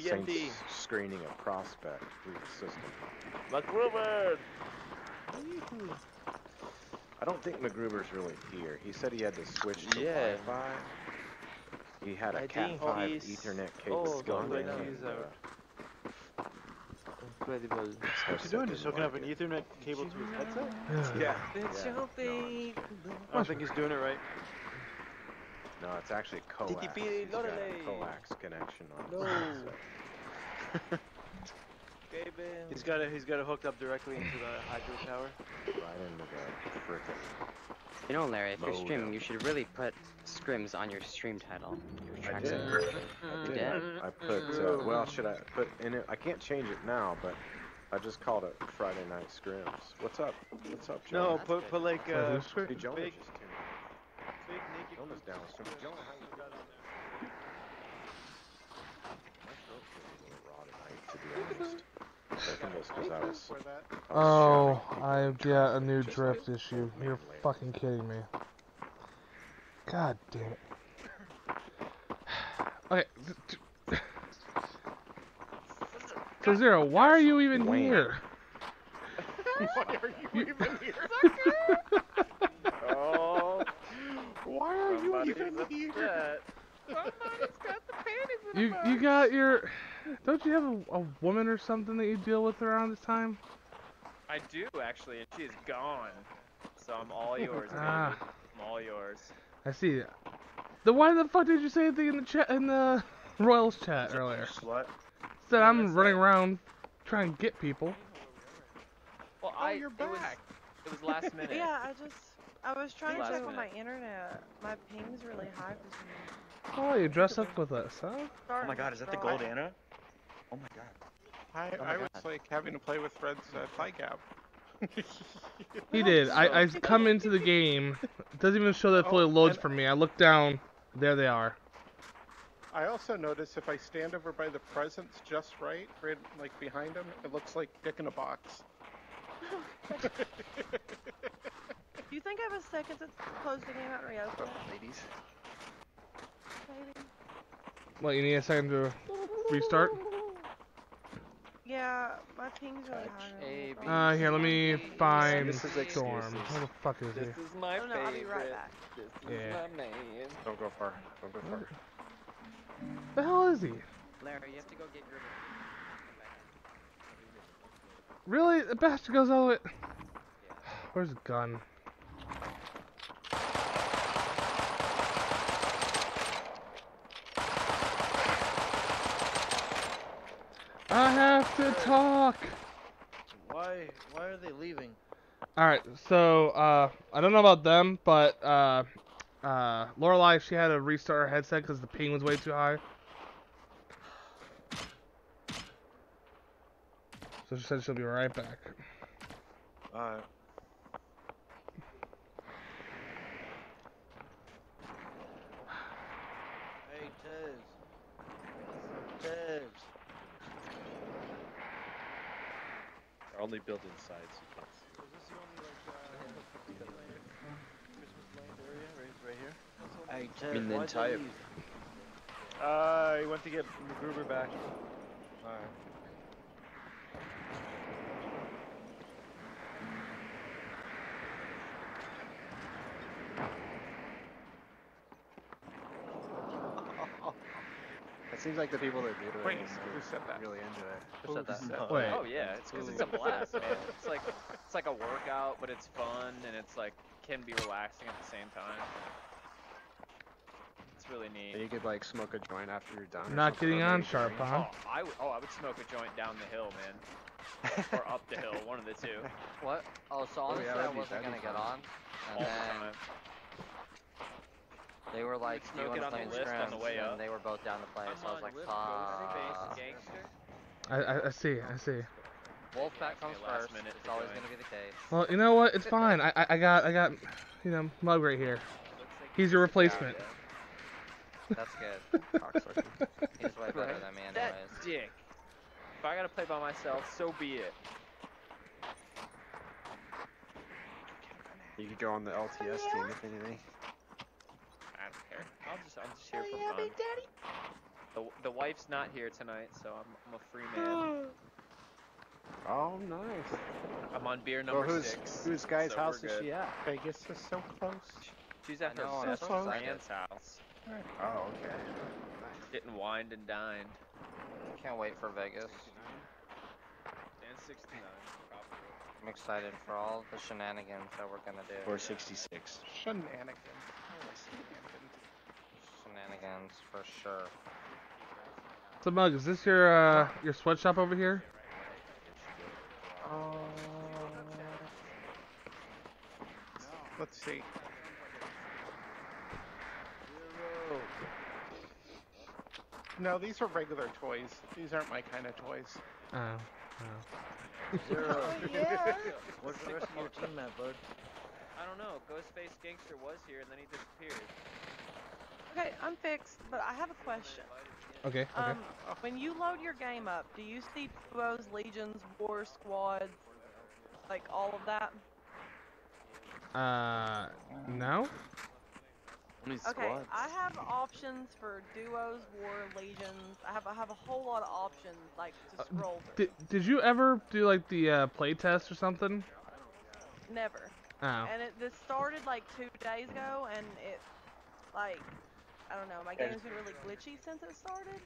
full of prospect. Hey, Yeti. screening a prospect through the system. MacGruber! I don't think MacGruber's really here. He said he had to switch to Yeah. Wi-Fi. He had a I Cat 5 he's- Ethernet oh, cable gone going right now. in. He's and, out. Incredible. his What's he doing? Just didn't hooking up like an. Ethernet cable to his headset? Yeah. It's yeah. your thing. I don't think he's doing it right. No, it's actually coax. TTP He's got a Lorelei. coax connection on No. his headset. Okay, Ben. He's got it. He's got it hooked up directly into the hydro tower. Right into the frickin' You know, Larry, if you're streaming, you should really put scrims on your stream title. Your I track did. title. I did. did? I, I put, uh, well, should I put in it? I can't change it now, but I just called it Friday Night Scrims. What's up? What's up, No, put put like uh, who's Jonah big, just tuned big naked. Jonah's cookies. downstream. Jonah, how you got on there? My throat feels a little raw tonight, to be honest. I think it's 'cause I was, For that. I Oh, I people got a new drift issue. You're fucking kidding me. God damn it. Okay. t- t- So Zero, why are you even here? Why are you You- even here? Why are you somebody's even here? upset. You you got your don't you have a, a woman or something that you deal with around this time? I do actually, and she's gone. So I'm all yours, baby. Ah. I'm all yours. I see. Then why the fuck did you say anything in the chat in the Royals chat earlier? Slut. Said I'm did running say? around trying to get people. Well, Oh, I you're it was back. it was last minute. Yeah, I just I was trying to Last check on my internet. My ping's really high for some reason. Oh, you dress up with us, huh? Oh my god, is that the gold Anna? Oh my god. I, Oh my I was like having to play with Fred's uh, thigh gap. He did. I, I come into the game. It doesn't even show that it fully Oh, loads for me. I look down. There they are. I also notice if I stand over by the presents just right, right like behind him, it looks like dick in a box. Do you think I have a second to close the game out and reopen it? Ladies. Maybe. What, you need a second to restart? Yeah, my ping's really high. A, right Uh, here, let me find This is Storm. excuses. Where the fuck is he? This is my Oh, no, I'll be right back. This is Yeah. my man. Don't go far. Don't go far. The hell is he? Larry, you have to go get your. Really? The bastard goes all the way. Where's the gun? I have to talk. Why? Why are they leaving? All right, so uh, I don't know about them, but uh, uh, Lorelai she had to restart her headset because the ping was way too high. So she said she'll be right back. Uh, They're only built inside, so you can't see. Is this the only like uh, Christmas land area right, right here? Hey, I mean, the entire- Uh, he went to get MacGruber back. Alright. Seems like the people that do it Wait, is who said that? really into it. Who said that? said Wait. Oh yeah, it's because it's a blast, man. It's like it's like a workout, but it's fun and it's like can be relaxing at the same time. It's really And neat. you could like smoke a joint after you're done. Not getting on sharp, drink. huh? Oh, I would. Oh, I would smoke a joint down the hill, man, or up the hill, one of the two. What? Oh, so Oh, yeah, I wasn't gonna be get fun. on, All and the then time. They were like, "Do you smoke it want to on play the list on the way up. And they were both down to play, so I was like, "Fuck." I, I, I see, I see. Wolfpack comes first. minute It's always gonna be the case. Well, you know what? It's fine. I, I, I got, I got, you know, Mug right here. He's your replacement. That's good. He's way better than me, anyways. That anyways. dick. If I gotta play by myself, so be it. You could go on the LTS team if anything. I don't care. I'll just, I'm just here oh, for fun. Big Daddy. The, the wife's not here tonight, so I'm, I'm a free man. Oh, nice. I'm on beer Well, number who's six. whose guy's so we're house is she at? Vegas is so close. She's at I her know, I'm best so friend's house, Oh, okay. getting wined and dined. Can't wait for Vegas. And 69. I'm excited for all the shenanigans that we're gonna do. 466. Shenanigans. Shenanigans. Shenanigans for sure. So Mug, is this your uh your sweatshop over here? Uh, let's see. No, these are regular toys. These aren't my kind of toys. Oh. oh. Zero. Oh, yeah. Where's the rest of your team at, bud? I don't know. Ghostface Gangster was here and then he disappeared. Okay, I'm fixed, but I have a question. Okay. Okay. Um, when you load your game up, do you see duos, legions, war squads, like all of that? uh, no. Only Okay, I have options for duos, war, legions. I have I have a whole lot of options like to Uh, scroll through. Did Did you ever do like the uh, play test or something? Never. Oh. And it this started like two days ago, and it like I don't know, my game's been really glitchy since it started.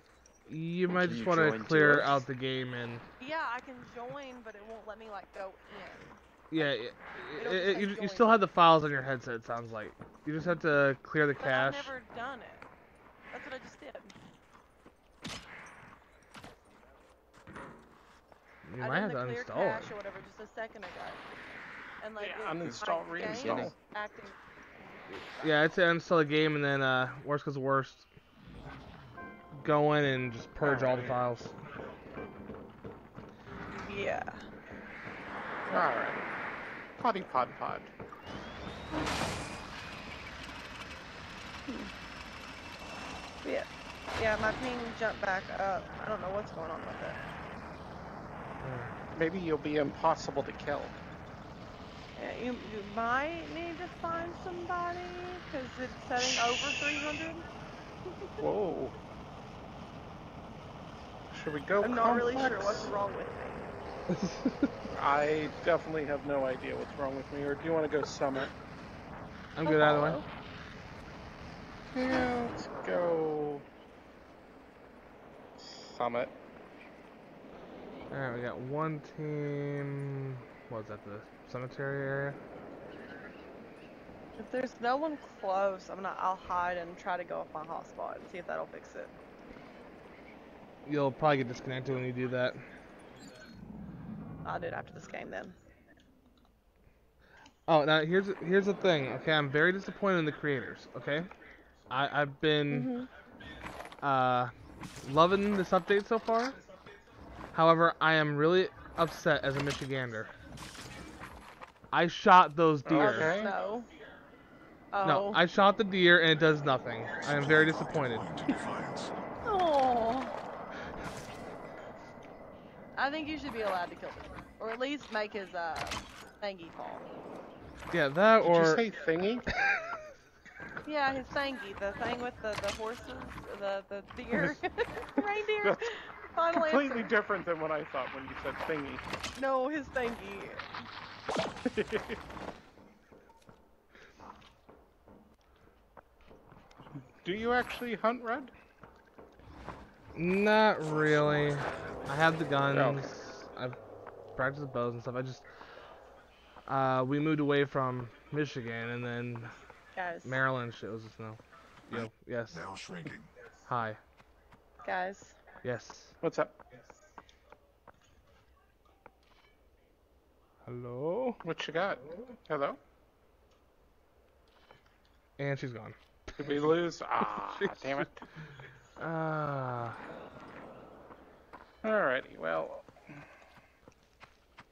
You might Can just want to clear duos? out the game and Yeah, I can join, but it won't let me like go in. yeah, it, It'll it, you, you still have the files on your headset. It sounds like you just have to clear the But cache. I've never done it. That's what I just did. You I might did have the to clear uninstall cache it. or whatever just a second ago. And like Yeah, it, uninstall, reinstall. acting Yeah, I'd say uninstall the game and then uh, worst comes to worst, go in and just purge all the files. Yeah. Alright. Potty pod pod. Yeah. Yeah, my ping jumped back up. I don't know what's going on with it. Maybe you'll be impossible to kill. Yeah, you, you might need to find somebody because it's setting over 300. Whoa. Should we go I'm not really sure what's wrong with me. I definitely have no idea what's wrong with me. Or do you want to go summit? I'm good either way. Yeah, let's go summit. Alright, we got one team. What was that, the cemetery area? If there's no one close, I'm gonna I'll hide and try to go off my hotspot and see if that'll fix it. You'll probably get disconnected when you do that. I'll do it after this game then. Oh, now here's here's the thing. Okay, I'm very disappointed in the creators. Okay, I I've been uh loving this update so far. However, I am really upset as a Michigander. I shot those deer. Okay. No. Oh. No, I shot the deer and it does nothing. I am very disappointed. Oh. I think you should be allowed to kill him, or at least make his uh thingy fall. Yeah, that Did or you say thingy? Yeah, his thingy, the thing with the the horses, the the deer, reindeer. That's Final completely answer. different than what I thought when you said thingy. No, his thingy. Do you actually hunt red? not really. I have the guns. Okay. I've practiced the bows and stuff. I just uh we moved away from Michigan and then Guys, Maryland shit was just no. Yo, yes. Now shrinking. Hi. guys. Yes. What's up? Hello? What you got? Hello? And she's gone. Did we lose? Ah, damn it. Ah. Alrighty, well.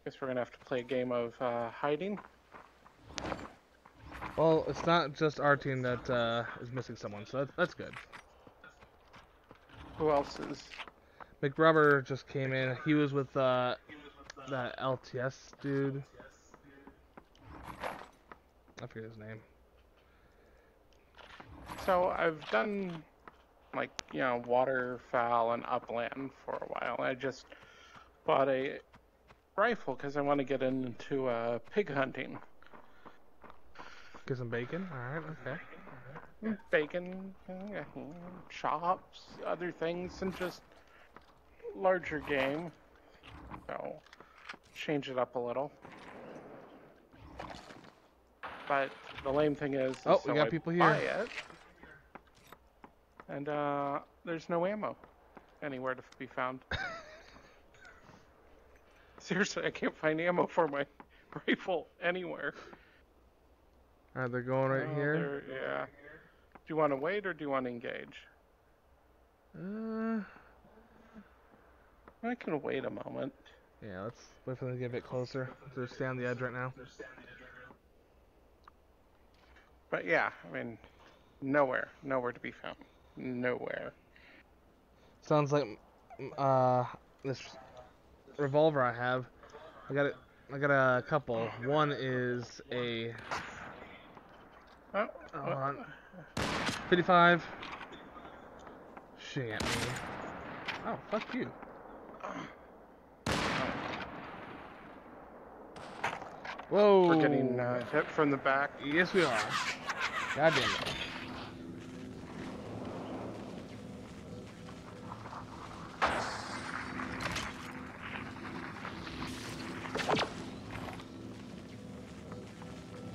Guess we're gonna have to play a game of uh, hiding. well, it's not just our team that uh, is missing someone, so that's, that's good. Who else is? MacGruber just came in. He was with uh, that LTS dude. I forget his name. So I've done like you know waterfowl and upland for a while. I just bought a rifle because I want to get into uh, pig hunting. Get some bacon. All right. Okay. bacon, uh, chops, other things, and just larger game. So, change it up a little. But the lame thing is, is Oh, we so got I people here. it, and uh, there's no ammo anywhere to be found. Seriously, I can't find ammo for my rifle anywhere. All right. They're going right Oh, here. Yeah. Do you want to wait or do you want to engage? Uh, I can wait a moment. Yeah. Let's wait for them to get a bit closer. They're stay on the edge right now. But yeah, I mean, nowhere, nowhere to be found. Nowhere. Sounds like mm, uh this revolver I have. I got it. I got a couple. One is a Oh, hold on, 55. Shit, me. Oh, fuck you. Whoa. we're getting uh, hit from the back. Yes, we are. God damn it.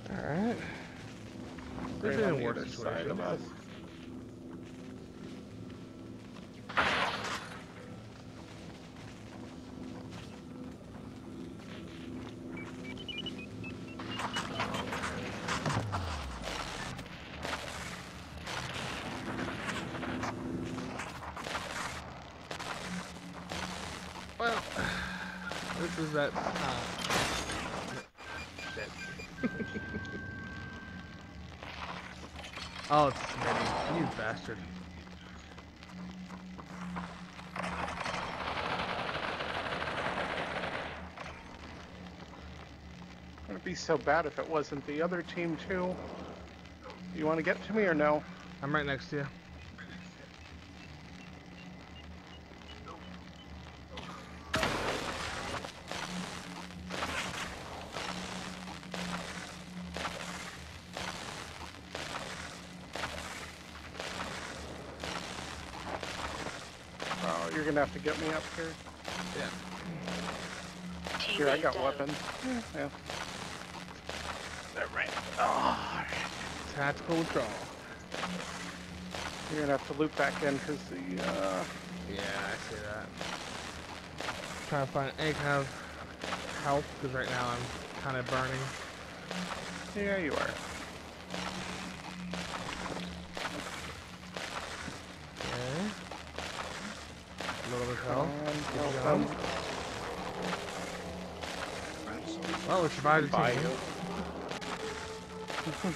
Alright. There's right been on the worse other side of situations. us. Well, this is that. Uh, shit. oh, it's Smitty. You bastard. It'd be so bad if it wasn't the other team too. You want to get to me or no? I'm right next to you. Oh, you're gonna have to get me up here. Yeah. Here, I got weapons. Yeah, yeah. Oh, Tactical withdrawal. you're gonna have to loop back in because the uh, Yeah, I see that. Trying to find any kind of help because right now I'm kind of burning. yeah, you are. Okay. A little bit of help. Well, we survived the team. Alright,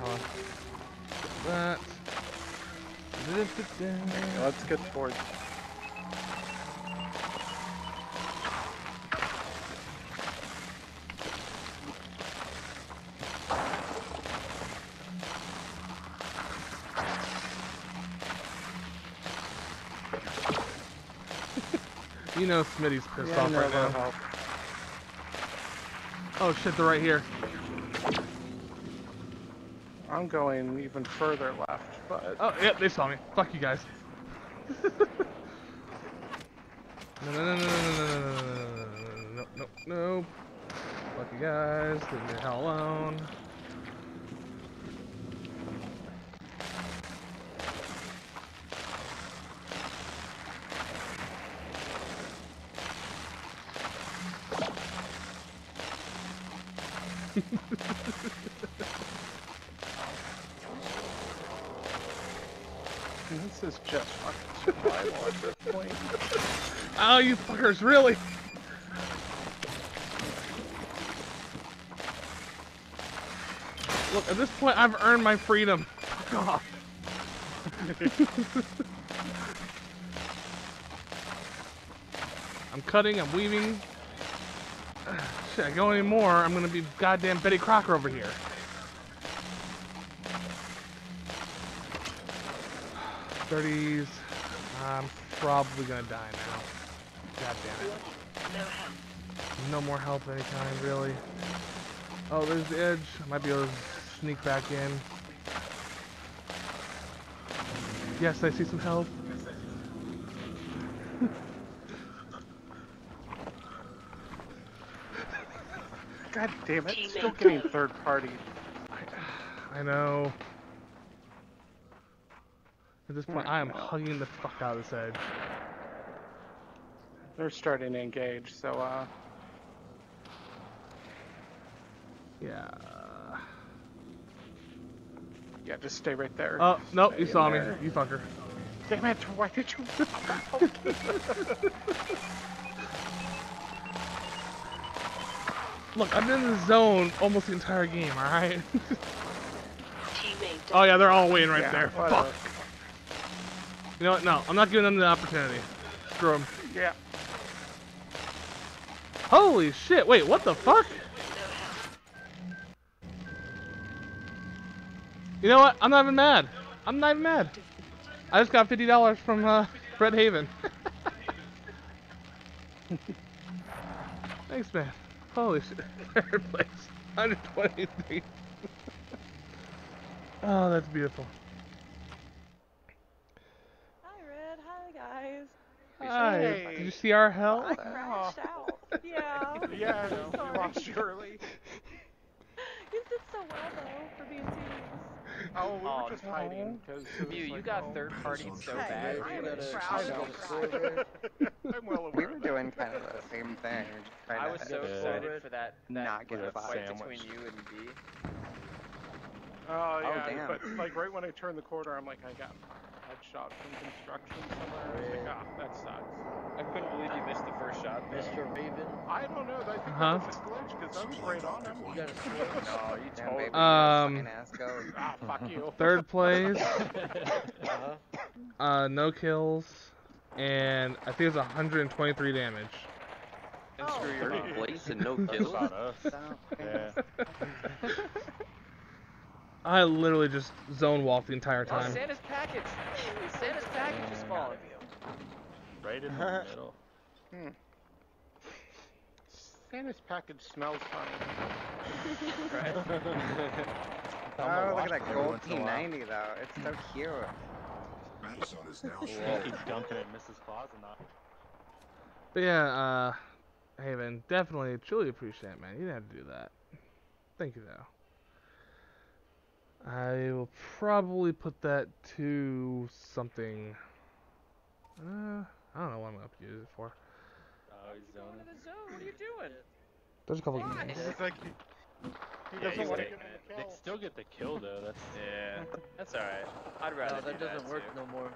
hold on. That. Okay, let's get towards. You know Smitty's pissed Yeah, off right now. help. Oh shit, they're right here. I'm going even further left, but Oh, yep, they saw me. Fuck you guys. no, no, no, no, no, no, no, no, no, no, no, no. Fuck you guys. Leave me the hell alone. this is just fucking survival at this point. Oh, you fuckers, really? Look, at this point, I've earned my freedom. Fuck off. I'm cutting, I'm weaving. Shit, I go anymore, I'm gonna be goddamn Betty Crocker over here. 30s. I'm probably gonna die now. God damn it. No more help of any kind, really. Oh, there's the edge. I might be able to sneak back in. Yes, I see some help. God damn it! Still getting third party. I know. At this point, I am hugging the fuck out of this edge. They're starting to engage, so uh, Yeah. yeah, just stay right there. Oh, nope, Stay you in saw me. You fucker. Damn it! Why did you? Look, I've been in the zone almost the entire game, alright? oh yeah, they're all waiting right Yeah, there. whatever. Fuck. You know what? No, I'm not giving them the opportunity. Screw them. yeah. Holy shit, wait, what the fuck? You know what? I'm not even mad. I'm not even mad. I just got $50 from uh, Red Haven. Thanks, man. Holy shit. Third place. 123. oh, that's beautiful. Hi, Red. Hi, guys. Hi. Hey. Did you see our hell? I crashed oh. out. Yeah. Yeah, I'm you sorry. lost Shirley. You did so well, though, for being serious. Oh, we Oh, were just no. hiding because Mew, you got third party so bad. I'm, proud I know. of you. I'm well aware. We were doing kind of the same thing. Just trying I to was so Yeah. excited for that, that Not get a fight sandwich. between you and B. Oh, oh yeah, damn. but like right when I turned the corner, I'm like, I got headshot from construction somewhere. I like, ah, that sucks. I couldn't believe you missed the first shot. though. Mr. Raven, I don't know. I think Huh? that was a glitch because I was right on him. you gotta switch. No, you Damn, totally. Um, fine ass go. Ah, fuck you. Third place, uh-huh. uh, no kills, and I think it's 123 damage. And Oh. screw your Place and no That's kills. about us. Yeah. I literally just zone walked the entire time. Oh, time. Santa's package! Santa's package is falling. Right in the middle. Hmm. Santa's package smells funny. Right? Oh, look at that gold once in a while. P90 though. It's so cute. Madison is now We'll keep dunking at Mrs. Claus and not. But yeah, uh, Haven, definitely, truly appreciate it, man. You didn't have to do that. Thank you, though. I will probably put that to something. Uh, I don't know what I'm gonna use it for. Oh, he's Going zoning. to the zone. What are you doing? There's a couple. Why? games. He's like, he, he doesn't he's want to get it. the They still get the kill though. That's Yeah, that's alright. I'd rather No, do that doesn't work too. no more.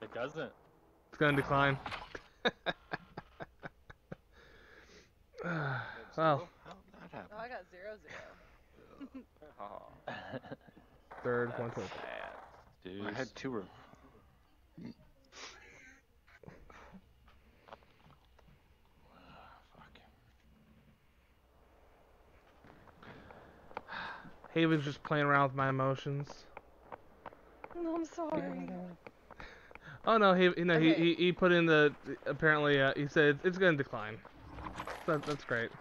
it doesn't. It's gonna decline. well, How did that happen? Oh, I got zero zero. Oh, third, that's one twenty. sad. Dude. I had two. Of... Fuck. Haven's just playing around with my emotions. No, I'm sorry. Oh no, he no, he, Okay. he he put in the apparently uh, he said it's gonna decline. That, that's great.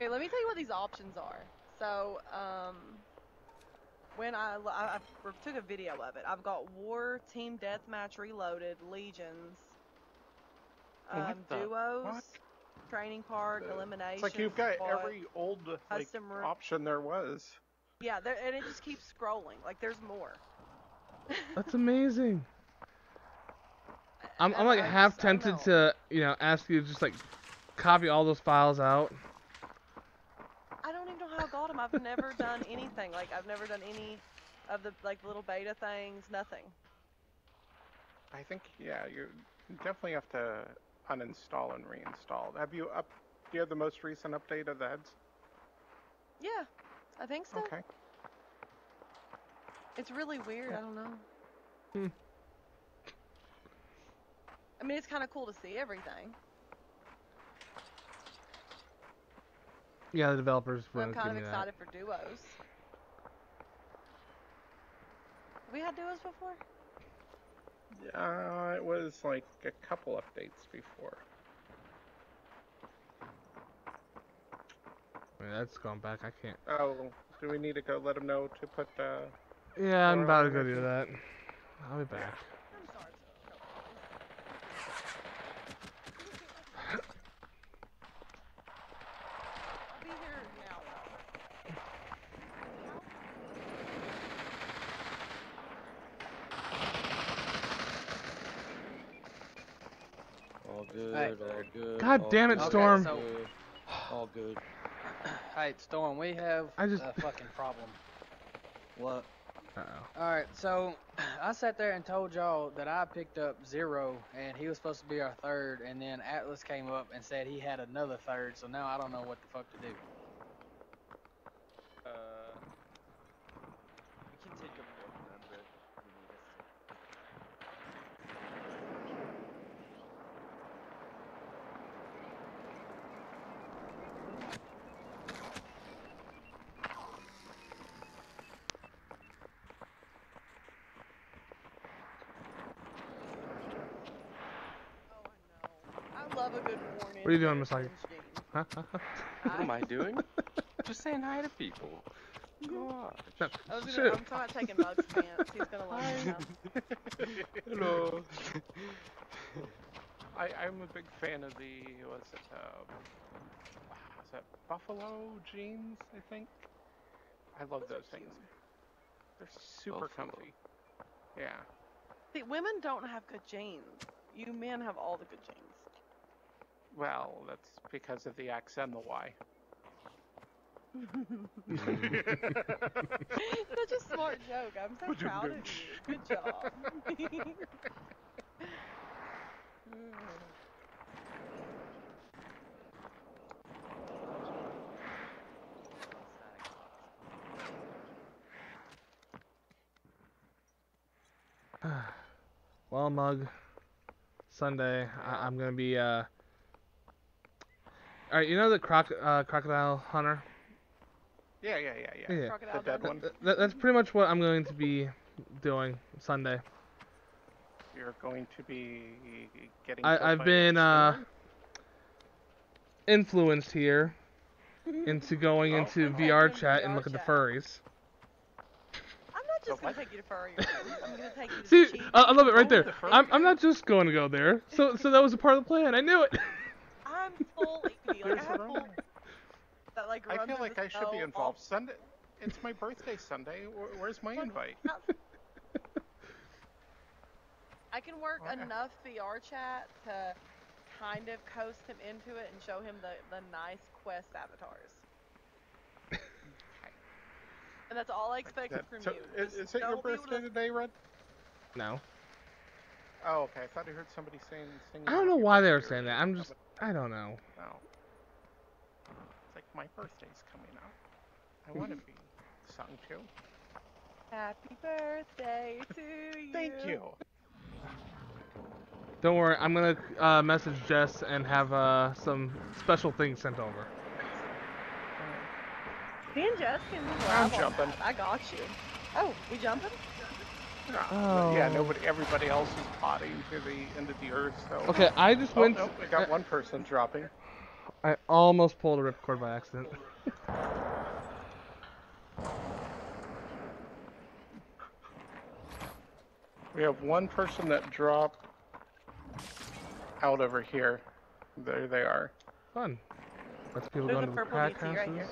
Okay, let me tell you what these options are. So, um, when I, lo- I, I r- took a video of it, I've got War, Team Deathmatch Reloaded, Legions, um, Duos, what? Training Park, Elimination. It's like you've got Squad. every old like Custom option there was. Yeah, there, and it just keeps scrolling. Like, there's more. That's amazing. I'm I'm like I half just- tempted to you know ask you to just like copy all those files out. I don't even know how I got them. I've never done anything. Like, I've never done any of the like little beta things. Nothing. I think yeah, you definitely have to uninstall and reinstall. Have you up? Do you have the most recent update of the heads? Yeah, I think so. Okay. It's really weird. I don't know. Hmm. I mean, it's kind of cool to see everything. Yeah, the developers but were I'm kind of giving me that. excited for duos. We had duos before. Uh, it was like a couple updates before. I mean, that's gone back. I can't. Oh, do we need to go let him know to put the? Yeah, I'm about to go do that. I'll be back. I'm sorry. I'll be here now. though. All good, Hey. all good. God all damn it, good, Storm. so- All good. Hey, Storm, we have I just- a fucking problem. What? Uh oh. Alright, so I sat there and told y'all that I picked up zero and he was supposed to be our third, and then Atlas came up and said he had another third, so now I don't know what the fuck to do. Uh, we can take a look then, but we need us to. Oh, I know. I love a good warning. What are you doing, Miss Lucky? Gene. Huh? What am I doing? Just saying hi to people. God. No, I was gonna, shit. I'm talking about taking Mug's pants. He's gonna love me now. Hello. I I'm a big fan of the was it um was that buffalo jeans I think. I love those things. They're super Buffalo. comfy. Yeah. See, women don't have good jeans. You men have all the good genes. Well, that's because of the X and the Y. Such a smart joke. I'm so proud of you. Good job. well, Mug. Sunday, I- I'm gonna be. uh... All right, you know the croc uh, crocodile hunter. Yeah, yeah, yeah, yeah. Yeah. Crocodile The dead Dundee. one. Th- th- that's pretty much what I'm going to be doing Sunday. You're going to be getting. I, I've been uh, influenced here into going Oh. into Okay, VR into chat and VR look at the chat. furries. I'm not just The gonna what? take you to furry. I'm gonna take you to See, the. I, I love it right there. the I'm, I'm not just going to go there. So so that was a part of the plan. I knew it. I'm fully like I have full that like I feel like I should be snow, involved. Sunday. It's my birthday Sunday. Where, where's my Fuck. invite? all- I can work Okay. enough VR chat to kind of coast him into it and show him the the nice quest avatars. And that's all I expected That- from so, you. is, is it your don't be able birthday to- today, Red? No. Oh, okay. I thought I heard somebody saying. Singing I don't know why they were saying that. I'm something. just I don't know. No. It's like my birthday's coming up. I want to be sung to. Happy birthday to you. Thank you. Don't worry. I'm gonna uh, message Jess and have uh, some special things sent over. Me and Jess can I'm jumping. I got you. Oh, we jumping? Yeah, Oh. nobody. Everybody else is potting to the end of the earth. So. Okay, I just Oh, went. nope, we got one person dropping. I almost pulled a ripcord by accident. We have one person that dropped out over here. There they are. Fun. That's people There's going a to the purple crack BT right houses. here.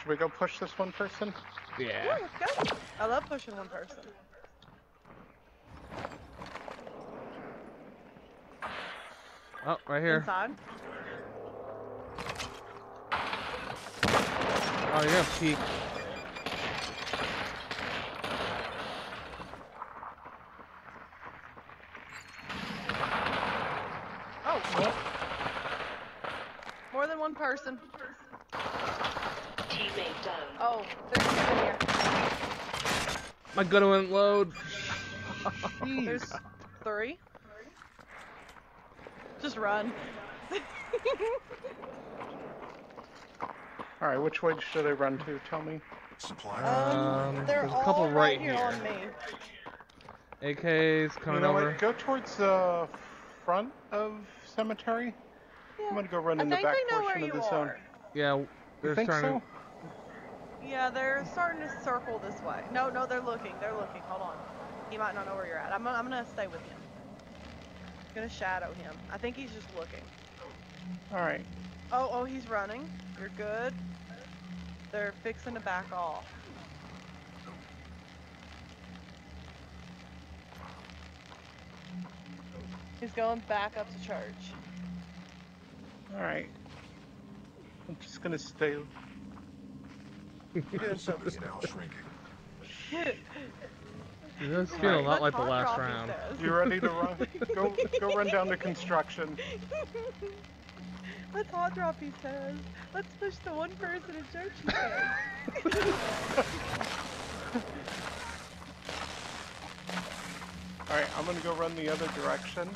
Should we go push this one person? Yeah, Yeah. let's go. I love pushing one person. Oh, right here. Inside. Oh, yeah, peek. Oh. More than one person. Teammate down. Oh, there's two in here. My gun went load. There's three. Just run. All right, which way should I run to? Tell me. Supply Um, Um, they're there's a couple right here, here. on me. AK's coming you know over. what? Go towards the front of cemetery. Yeah. I'm gonna go run I in the back they know where portion of the zone. Yeah, You they're think starting. so? Yeah, they're starting to circle this way. No, no, they're looking. They're looking. Hold on. He might not know where you're at. I'm, I'm gonna stay with him. I'm gonna shadow him. I think he's just looking. All right. Oh, oh, he's running. You're good. They're fixing to back off. He's going back up to church. All right. I'm just gonna stay. Battle zone now shrinking. It does feel a lot like the last round. You ready to run? go go run down to construction. Let's hot drop, he says. Let's push the one person in church, he says. All right, I'm gonna go run the other direction,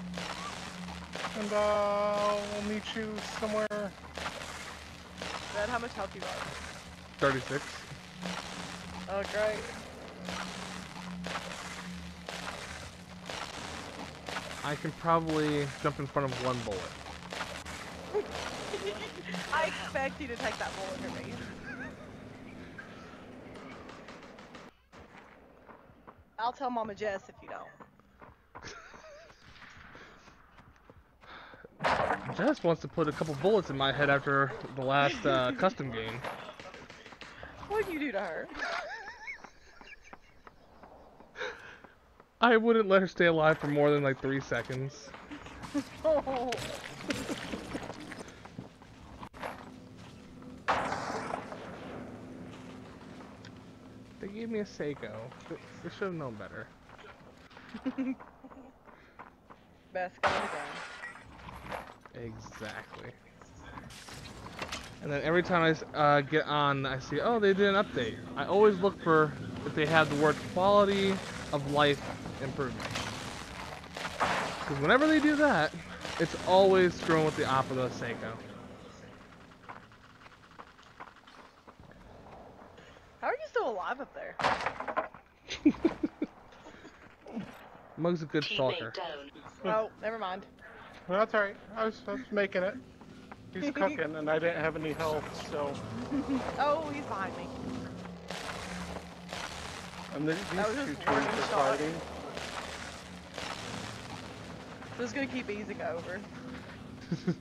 and uh, we'll meet you somewhere. Dad, how much health you got? 36. Oh, great. I can probably jump in front of one bullet. I expect you to take that bullet me. I'll tell Mama Jess if you don't. Jess wants to put a couple bullets in my head after the last uh, custom game. What'd you do to her? I wouldn't let her stay alive for more than like three seconds. Oh. They gave me a Seiko. They they should have known better. Best gun. Exactly. And then every time I uh, get on, I see, oh, they did an update. I always look for if they have the word quality of life improvement. Because whenever they do that, it's always screwing with the op of the Seiko. How are you still alive up there? Mug's a good stalker. Oh, never mind. Well, that's all right. I was, I was making it. He's cooking, and I didn't have any health, so. Oh, he's behind me. And th- these two just teams are fighting. Just gonna keep easing over.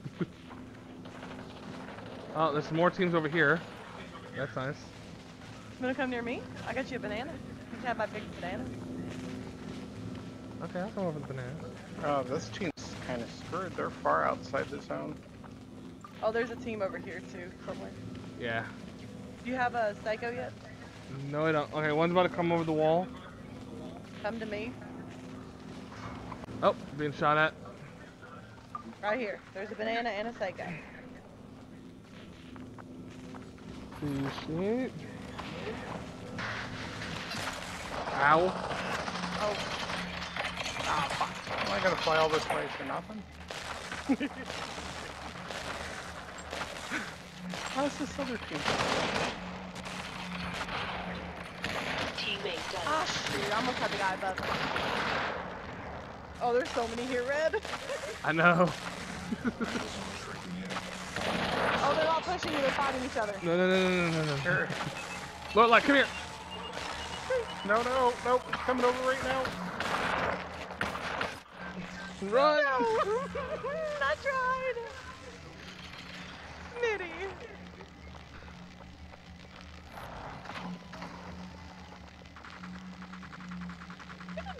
Oh, there's more teams over here. That's nice. You wanna come near me? I got you a banana. You can have my big banana. Okay, I'll come over the banana. Oh, this team's kind of screwed. They're far outside the zone. Oh, there's a team over here too, somewhere. Yeah. Do you have a psycho yet? No, I don't. Okay, one's about to come over the wall. Come to me. Oh, being shot at. Right here. There's a banana and a Seiko. Appreciate. Ow. Oh, Ah, fuck. Am I gonna fly all this way for nothing? How's this other team? ah, shoot. I almost had the guy above. Oh, there's so many here, Red. I know. Oh, they're not pushing you. They're fighting each other. No, no, no, no, no, no, no. Here. Look, like, come here. No, no, nope. Coming over right now. Run. No! I tried! Nitty!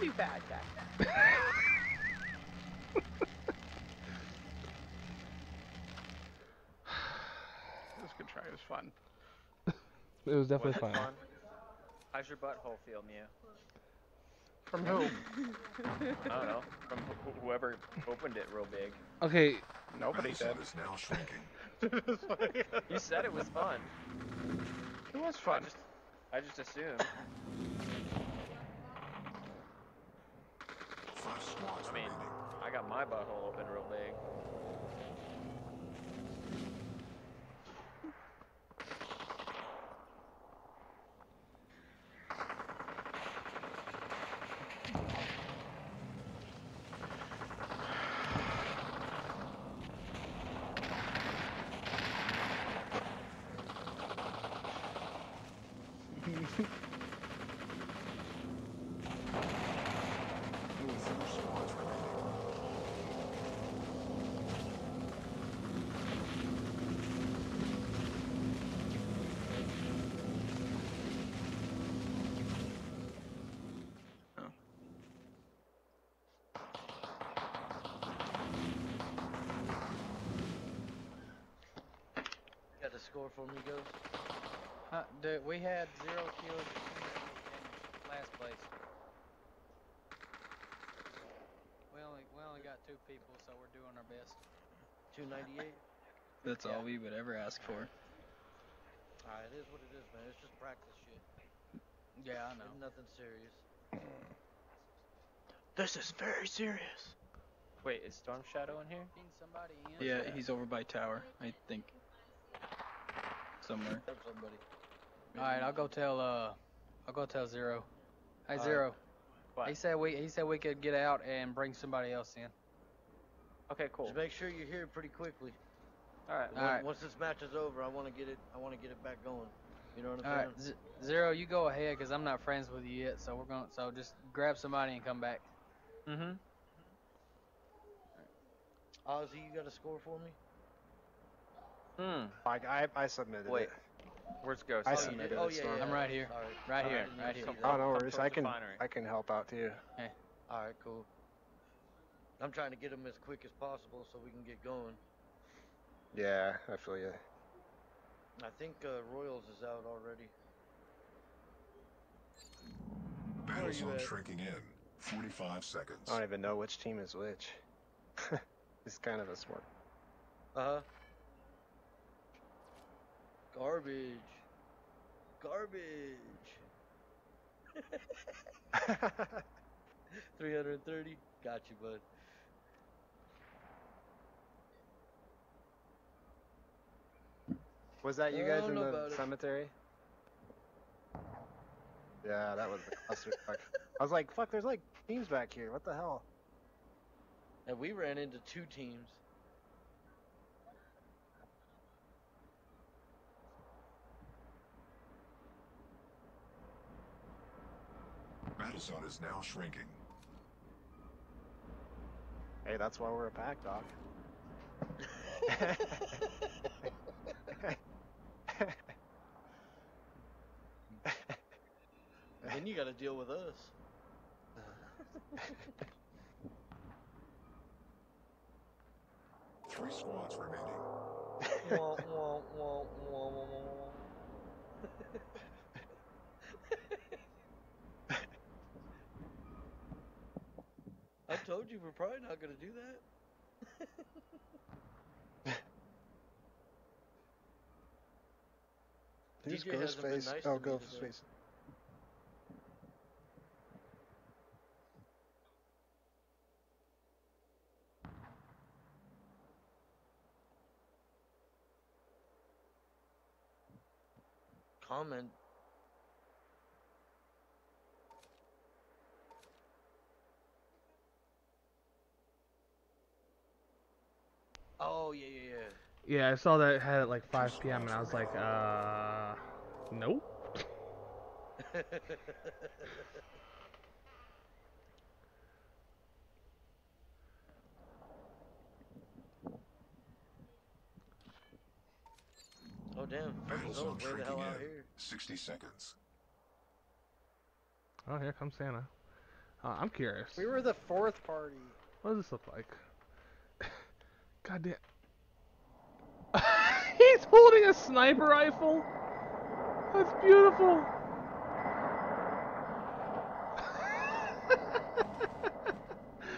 You can do bad, guy. It was a good try. It was fun. It was definitely Was fun. fun? How's your butthole feel, Mia? From who? I don't know. From wh- whoever opened it real big. Okay, Nobody Battle did. zone is now shrinking. You said it was fun. It was I fun. just, I just assumed. Five squads I mean. I got my butthole open real big. Score for me, Ghost? Huh, dude, we had zero kills in last place. We only we only got two people, so we're doing our best. 298? That's all we would ever ask for. Alright, it is what it is, man. It's just practice shit. Yeah, I know. Ain't nothing serious. This is very serious. Wait, is Storm Shadow in here? Somebody in? Yeah, he's over by tower, I think. Somewhere. Somebody. All right, I'll go tell uh, I'll go tell Zero. Hey Alright. Zero, What? he said we he said we could get out and bring somebody else in. Okay, cool. Just make sure you're here pretty quickly. Alright. Once, Alright. once this match is over, I want to get it. I want to get it back going. You know what I'm All right, saying? Z- Zero, you go ahead, cause I'm not friends with you yet. So we're going. to So just grab somebody and come back. Mm-hmm. Ozzy, you got a score for me? Hmm. Like I, I submitted Wait. it. Where's Ghost? I Oh, submitted did? it. Oh, yeah, Storm. yeah. I'm right here. Sorry. Right Sorry, here, I right here. that. Oh no worries. I can finery. I can help out too. All right, cool. I'm trying to get them as quick as possible so we can get going. Yeah, I feel you. I think uh, Royals is out already. Battle you zone shrinking in. 45 seconds. I don't even know which team is which. it's kind of a smart. Uh huh. Garbage. Garbage. 330. Got you, bud. Was that you I guys in the about it. cemetery? Yeah, that was the clusterfuck. I was like, fuck, there's like teams back here. What the hell? And we ran into two teams. Battle zone is now shrinking. Hey, that's why we're a pack, doc. Then you got to deal with us. Three squads remaining. I told you we're probably not gonna do that. Who's DJ hasn't been Ghostface? nice oh. Ghostface. Comment. Oh yeah yeah Yeah, I saw that it had it like 5 p.m. and I was like, uh, nope. oh damn! Battle Oh, zone the shrinking hell out in. here. 60 seconds. Oh, here comes Santa. Uh, I'm curious. We were the fourth party. What does this look like? God damn. He's holding a sniper rifle. That's beautiful.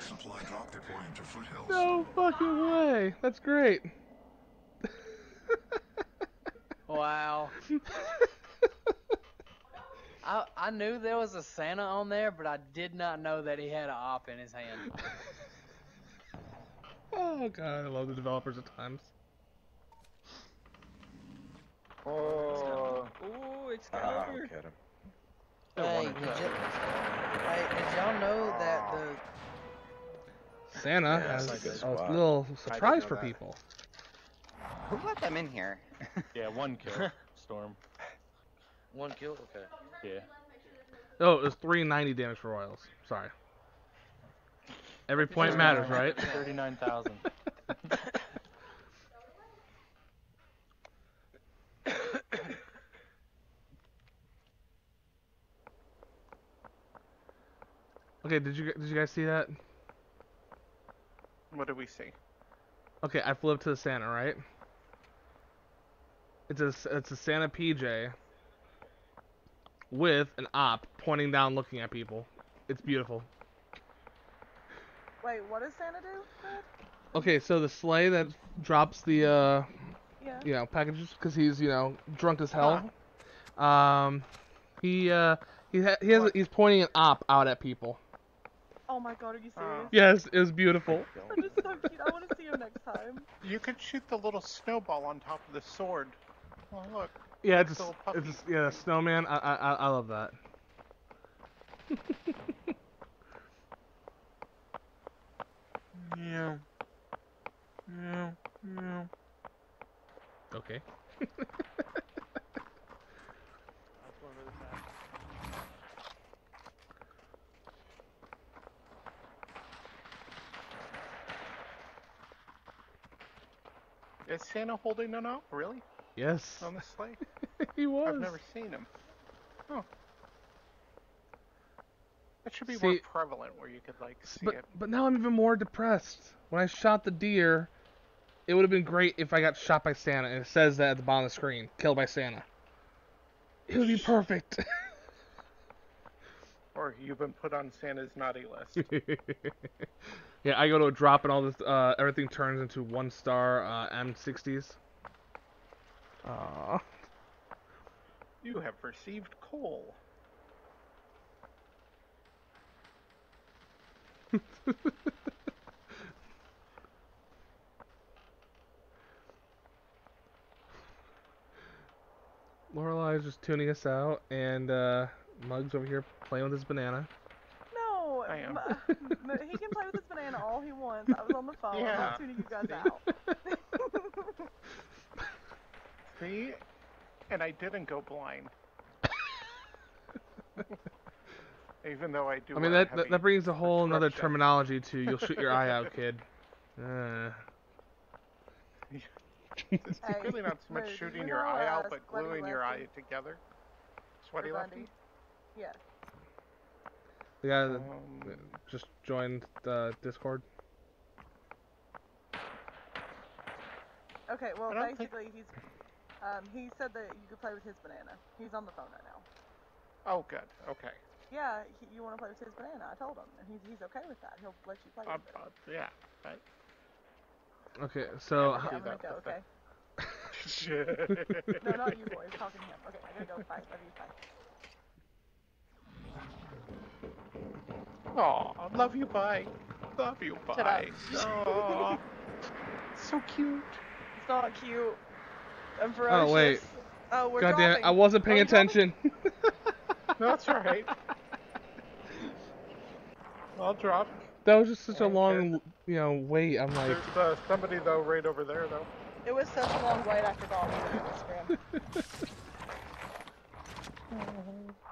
Supply drop deploying to foothills. no fucking way. That's great. Wow. I I knew there was a Santa on there, but I did not know that he had an op in his hand. oh god, I love the developers at times. Oh, Oh, it's Ah, over. look at him. Hey, did y- hey, did y'all know that the Santa Yeah, has that's a good a spot. little didn't surprise know for that. One kill? Okay. Yeah. Oh, it was 390 damage for Royals. Sorry. Every point matters, right? Thirty-nine thousand. Okay, did you did you guys see that? What did we see? Okay, I flew up to the Santa, right? It's a it's a Santa PJ with an op pointing down, looking at people. It's beautiful. Wait, what does Santa do? Okay, so the sleigh that drops the uh, Yeah. you know, packages because he's you know drunk as hell. Um, he uh he ha- he has a, he's pointing an op out at people. Oh my god, are you serious? Yes, it was beautiful. That is so cute. I want to see him next time. You could shoot the little snowball on top of the sword. Oh look. Yeah, it's a, Little s- puppy. it's a, yeah, snowman. I I I I love that. Meow. Meow. Meow. Okay. I was going really fast. Is Santa holding an up? Really? Yes, On the sleigh? he was. I've never seen him. Oh. That should be more prevalent where you could like see But it. but now I'm even more depressed. When I shot the deer, it would have been great if I got shot by Santa, and it says that at the bottom of the screen, killed by Santa. It would be perfect. Or you've been put on Santa's naughty list. yeah, I go to a drop and all this, uh, everything turns into one star uh, M60s. Aww. you have received coal. Lorelai is just tuning us out, and uh, Mug's over here playing with his banana. No, I am. m- m- he can play with his banana all he wants. I was on the phone. I'm not tuning you guys out. See? And I didn't go blind. Even though I do. I mean, that, that heavy that brings a whole another terminology to you'll shoot your eye out, kid. Uh, It's Hey, really not so much Rude, shooting you your know, eye uh, out, but Sweaty gluing your eye together. Sweaty Or lefty. Yeah. Yes. the guy that Um, just joined the Discord. Okay, well, I don't think- basically, he's um, he said that you could play with his banana. He's on the phone right now. Oh, good. Okay. Yeah, he, you want to play with his banana? I told him, and he's he's okay with that. He'll let you play Uh, with it. uh, yeah. Right. Okay, so Okay, do I'm gonna that, go. Okay. that- no, not you, boys. Talking to him. Okay, I gotta go. Bye. Love you. Bye. Aw, love you, bye. Love you, bye. Aw. so cute. It's not cute. I'm ferocious. Oh wait, Oh, we're God damn it! I wasn't paying Are we dropping? attention. No, that's alright. I'll drop. that was just such a Okay. long, you know, wait. I'm like, There's uh, somebody though right over there though. It was such a long wait. I forgot we were on Instagram.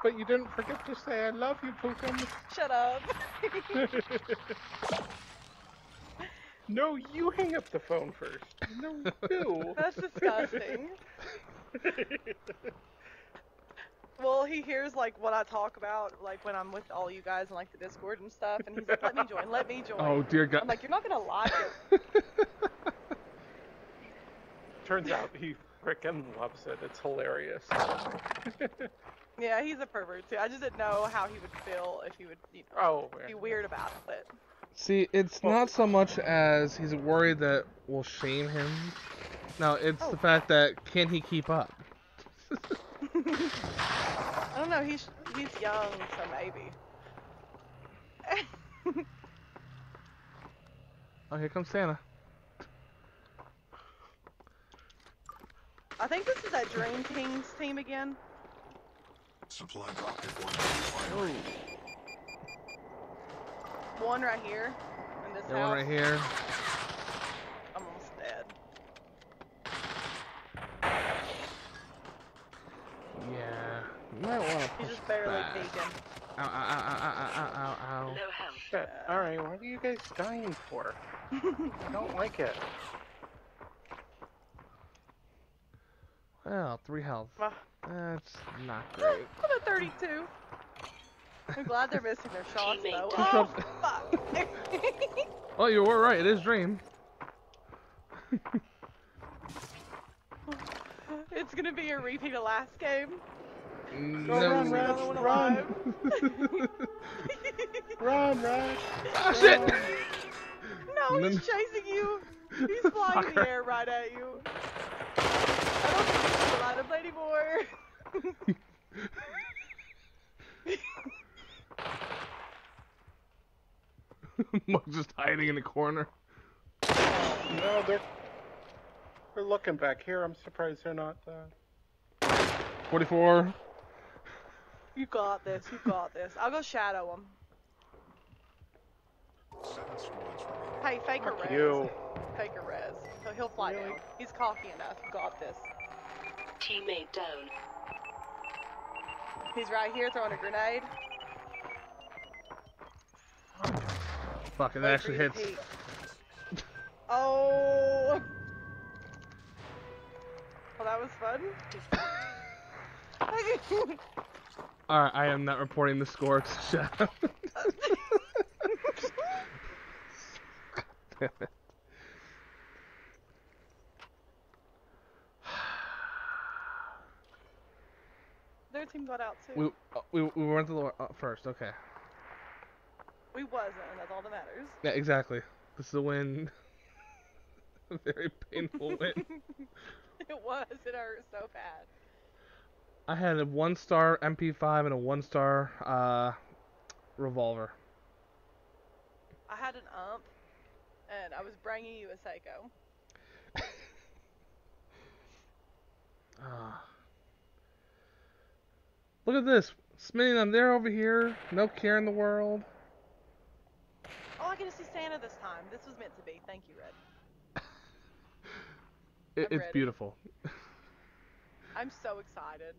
But you didn't forget to say I love you, Pukum. Shut up. No, you hang up the phone first. No, you. That's disgusting. Well, he hears like what I talk about, like when I'm with all you guys and like the Discord and stuff, and he's like, "Let me join, let me join." oh dear God. I'm like, "You're not gonna like it." Turns out he frickin' loves it. It's hilarious. Yeah, he's a pervert too. I just didn't know how he would feel if he would, you know, Oh, be weird about it. But See, it's not so much as he's worried that we'll shame him. No, it's Oh. the fact that can he keep up? I don't know. He's he's young, so maybe. Oh, here comes Santa. I think this is that Dream Kings team again. Supply drop deployment required. One right here in this That house. one right here. I'm almost dead. Yeah. might want to He's just barely back. peeking. Ow, ow, ow, ow, ow, ow, ow, ow. Shit. Alright, what are you guys dying for? I don't like it. Well, three health. Ah. That's not great. I'm at 32. I'm glad they're missing their shots though. Oh, fuck. Oh, you were right. It is Dream. it's gonna be a repeat of last game. No. run, We're the Rush, only one run. Run, Rush! Ah, shit! No, he's chasing you. He's flying in the air right at you. I don't think he's alive up anymore. Mug's just hiding in the corner. No, they're they're looking back here. I'm surprised they're not. Uh... 44. You got this. You got this. I'll go shadow him. Seven squads remaining. Hey, Faker Fuck res. you. Faker res. So he'll fly Really? down. He's cocky enough. You got this. Teammate down. He's right here throwing a grenade. Fuck, it actually hits. peek. Oh. Well, that was fun. Alright, I am not reporting the score to Shadow. Damn it. Their team got out too. We, uh, we, we went to the uh, first, okay. We wasn't, and that's all that matters. Yeah, exactly. This is a win. a very painful win. it was. It hurt so bad. I had a one star MP5 and a one star uh, revolver. I had an ump, and I was bringing you a psycho. Ah. Look at this. Smitty, I'm there over here. No care in the world. Oh, I get to see Santa this time. This was meant to be. Thank you, Red. It, it's ready. beautiful. I'm so excited.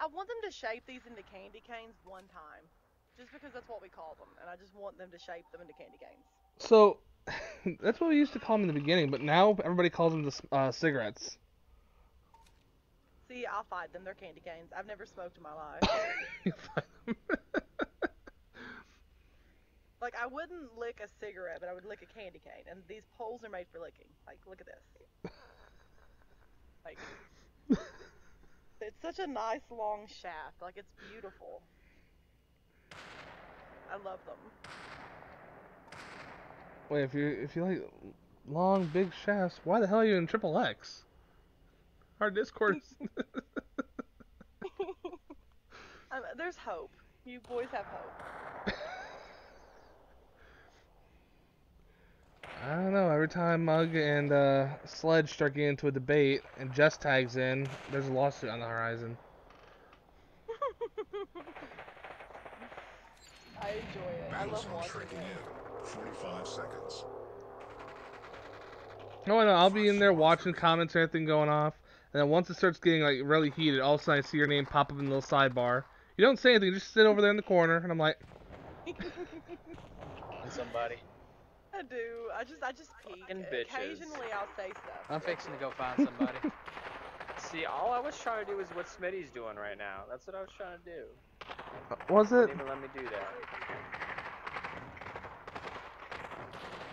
I want them to shape these into candy canes one time. Just because that's what we call them. And I just want them to shape them into candy canes. So, that's what we used to call them in the beginning, but now everybody calls them the uh, cigarettes. See, I'll fight them. They're candy canes. I've never smoked in my life. like, I wouldn't lick a cigarette, but I would lick a candy cane. And these poles are made for licking. Like, look at this. Like, it's such a nice long shaft. Like, it's beautiful. I love them. Wait, if you if you like long, big shafts, why the hell are you in triple X? Our Discord. Um, there's hope. You boys have hope. I don't know. Every time Mug and uh, Sledge start getting into a debate and Jess tags in, there's a lawsuit on the horizon. I enjoy it. I Battle love watching shrinking it. in. 45 seconds. No, I know. I'll be in there watching comments and everything going off, and then once it starts getting like really heated, all of a sudden I see your name pop up in the little sidebar. You don't say anything, you just sit over there in the corner, and I'm like, Somebody. I do. I just, I just peek. Fucking bitches. Occasionally, I'll say stuff. I'm fixing to go find somebody. See, all I was trying to do is what Smitty's doing right now. That's what I was trying to do. Uh, was it? Didn't even let me do that.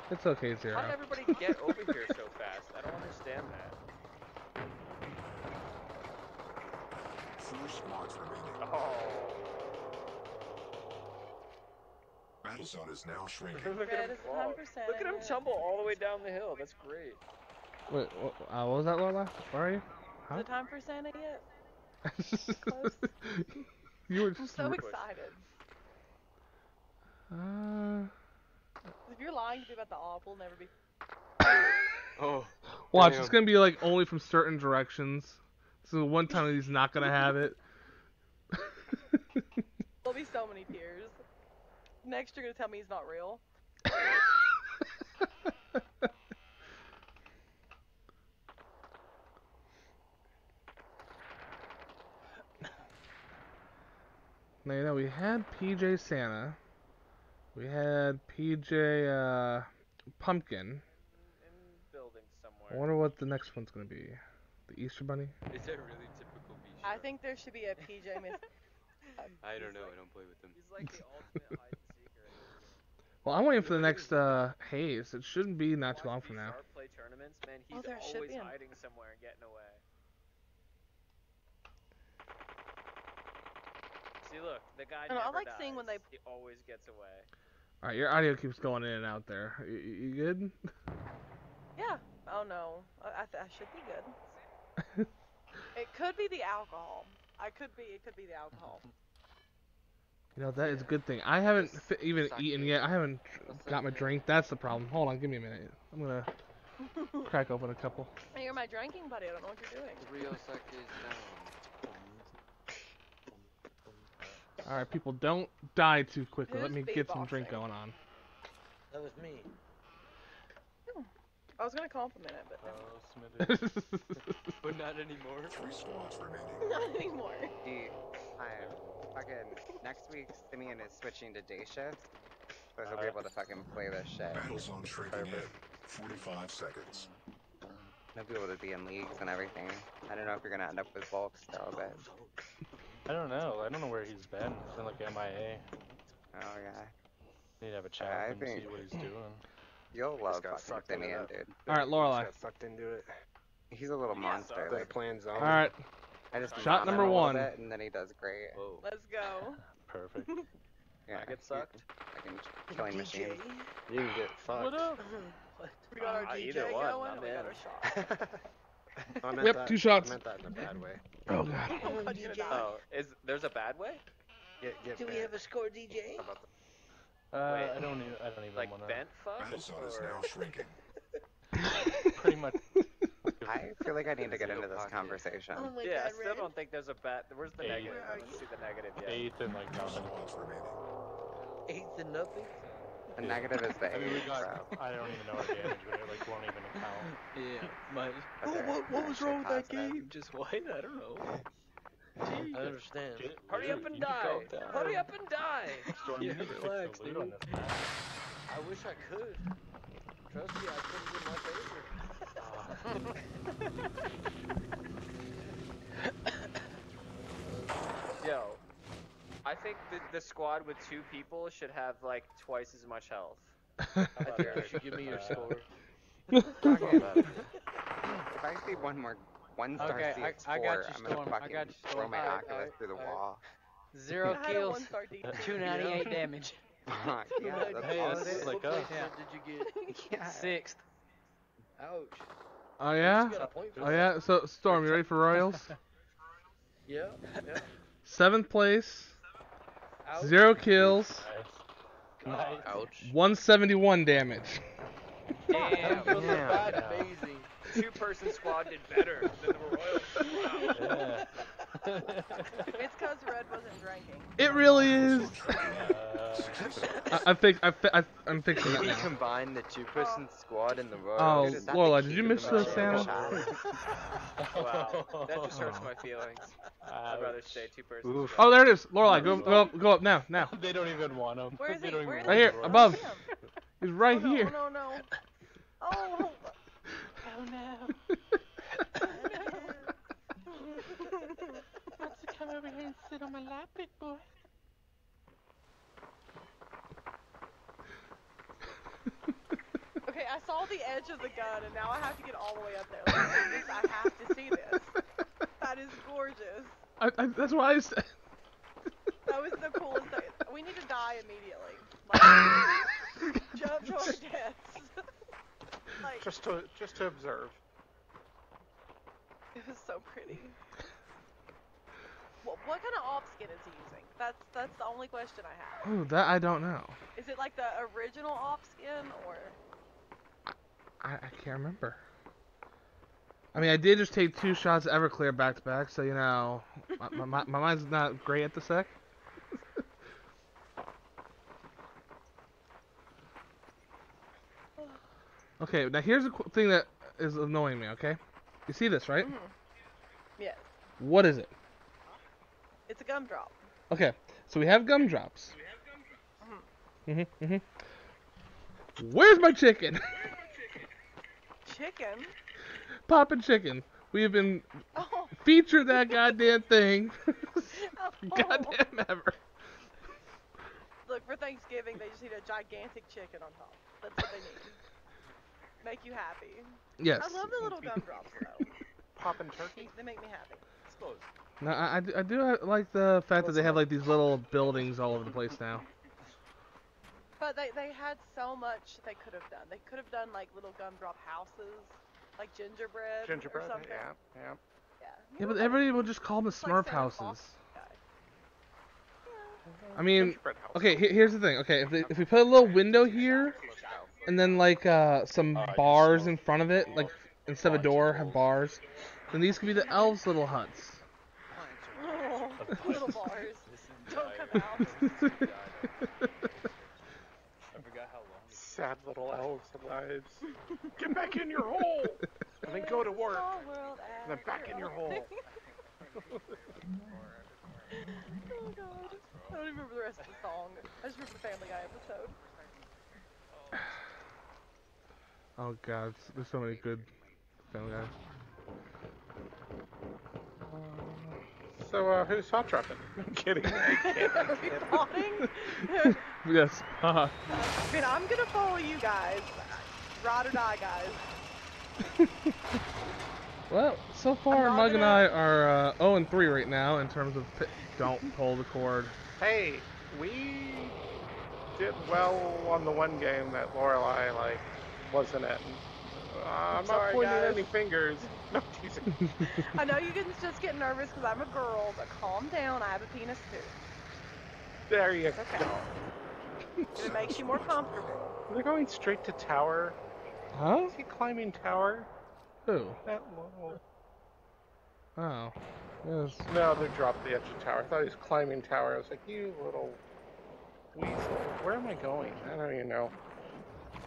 It's okay, Zero. How did everybody get over here so fast? I don't understand that. Four squads remaining. Oh. Battle zone is now shrinking. Look at him fall. Look at him tumble all the way down the hill. That's great. Wait, what, uh, what was that, Lola? Where are you? Is it time for Santa yet? Huh? you were I'm so excited. Uh, If you're lying to me about the op, we'll never be. Oh. watch, damn. it's gonna be like only from certain directions. So the one time he's not gonna have it. There'll be so many tears next you're gonna tell me he's not real? now you know we had PJ Santa, we had PJ uh, Pumpkin. I wonder what the next one's gonna be. The Easter Bunny. Is that really typical B? I think there should be a PJ Miss. I don't know. Like, I don't play with them. He's like the ultimate. Well, I'm waiting for the next uh, haze. It shouldn't be not too long Watch from now. Play tournaments, man. He's Oh, there should always be 'em. hiding somewhere and getting away. See, look, the guy I know, I never like seeing when they- He always gets away. All right, your audio keeps going in and out there. You, you good? Yeah. Oh no. I, I, th- I should be good. it could be the alcohol. I could be. It could be the alcohol. You know that is a good thing. I haven't fi- even eaten yet. I haven't got my drink. That's the problem. Hold on, give me a minute. I'm gonna crack open a couple. Hey, you're my drinking buddy. I don't know what you're doing. Real suck is down. All right, people, don't die too quickly. Let me get some drink going on. That was me. Hmm. I was gonna compliment it, but Oh, Smithy. But not anymore. Three squads remaining. not anymore. He, hi, fucking next week Simeon is switching to day shift, so he'll be able to fucking play this shit. Battle zone shrinking in. 45 seconds. He'll be able to be in leagues and everything. I don't know if you're gonna end up with bulk still, but I don't know. I don't know where he's been. He's been like MIA. oh yeah, Need to have a chat I and think- see what he's doing. you'll love got fucking sucked into Simeon, that. dude. All right, Lorelai. Got sucked into it. He's a little monster. They Like, playing zone. All right, I just Shot number one. bit, and then he does great. Whoa. Let's go. Perfect. Yeah, I get he- sucked. Fucking killing machine. You can get fucked. We got our Uh, DJ either one, going. I'm and we got our shot. I meant Yep, that, two shots. I meant that in a bad way. Oh god. Oh, God, you're gonna die. Oh, is there's a bad way? Get, get Do we have a score, DJ? How Uh, Wait. I don't even. I don't even Like wanna. bent fuck? Battle is now shrinking. Pretty much. I feel like I need to get into this conversation. Oh my Yeah, I still Red. don't think there's a bad. Where's the Eight. negative? Where I are don't you? see the negative yet. Eighth and like nothing. squads remaining. Eighth and nothing? The negative is the I mean, we got. bro. I don't even know our damage, but it like won't even count. Yeah, but But Oh, what, what was wrong with that positive. game? just white. I don't know. I understand. Get- Hurry you- up and die! Hurry up and die! Storm, Yeah, you can fix relax, dude. on this map. I wish I could. Trust me, I couldn't do my favor. Yo, I think the, the squad with two people should have like twice as much health. I think you should give me your uh, score. Fucking- if I see one more one star Okay, I- CS4, I got you, I'm gonna Storm. I fucking got you, throw my Alright, Oculus alright, through the alright. wall. Zero I had a kills, 298 damage. Fuck, yeah, that's Hey, all it's like what us. placement did you get? Yeah. Sixth. Ouch. Oh yeah. You got a point for Oh yeah. So Storm, you ready for Royals? Yeah. yeah. Seventh place, Ouch. zero kills, Nice. Nice. Ouch. 171 damage. Damn, That was a Yeah. bad Yeah. phasing. two person squad did better than the Royals. Wow. Yeah. It's because Red wasn't drinking. It really is. Uh, I, I think I, fi- I I'm fixing If it we now. combine the two-person squad and the Royals. Oh, Dude, is that the Lorelai, key did you miss the the machine Santa? Wow, that just hurts my feelings. I'd rather stay two person Oh, there it is. Lorelai, go go up, go up now, now. they don't even want him. Where is he? don't Where Right here, him. above. He's right oh, no, here. Oh no, no. Oh. Oh no. Wants to come over here and sit on my lap, big boy. Okay, I saw the edge of the gun, and now I have to get all the way up there. Like, I have to see this. That is gorgeous. I, I, that's why I said. That was the coolest thing. We need to die immediately. Like, jump to our deaths. like, Just to just to observe. it was so pretty. What, what kind of op skin is he using? That's that's the only question I have. Oh, that I don't know. Is it like the original op skin, or I, I can't remember. I mean, I did just take two shots of Everclear back to back, so you know, my, my, my mind's not great at the sec. okay, now here's a qu- thing that is annoying me. Okay, you see this, right? Mm-hmm. yes, What is it? It's a gumdrop. Okay, So we have gumdrops. hmm hmm Where's my chicken? Chicken. Poppin' chicken. We have been Oh. featured that goddamn thing. Oh. goddamn ever. Look, for Thanksgiving, they just need a gigantic chicken on top. That's what they need. Make you happy. Yes. I love the little gumdrops, though. Poppin' turkey? They make me happy. No, I, I do- I like the fact that they have like these little buildings all over the place now. But they, they had so much they could have done. They could have done like little gumdrop houses, like gingerbread, or Gingerbread? something. Yeah, yeah. Yeah. Yeah, but everybody will just call them It's like Smurf Santa houses. Claus. I mean, okay, here's the thing. Okay, if, they, if we put a little window here, and then like uh, some bars in front of it, like instead of a door, have bars, then these could be the elves' little huts. Little bars. Don't come out. I forgot how long. Sad little elves lives. Get back in your hole! And then go to work. And then back in your hole. oh god. I don't even remember the rest of the song. I just remember the Family Guy episode. Oh god, there's so many good Family Guys. So, uh, who's hot dropping? I'm kidding. Are we plotting? Yes. Uh-huh. I mean, I'm gonna follow you guys. Ride or die, guys. well, so far, not Mug and gonna- I are uh, 0 and 3 right now in terms of pi- don't pull the cord. Hey, we did well on the one game that Lorelai like wasn't in. Uh, I'm sorry, not pointing guys. any fingers. No teasing. I know you can just get nervous because I'm a girl, but calm down. I have a penis too. there you Okay. go. If it makes you more comfortable. They're going straight to tower. Huh? Is he climbing tower? Who? That little... Oh. Yes. No, they dropped the edge of tower. I thought he was climbing tower. I was like, you little weasel. Where am I going? I don't even know.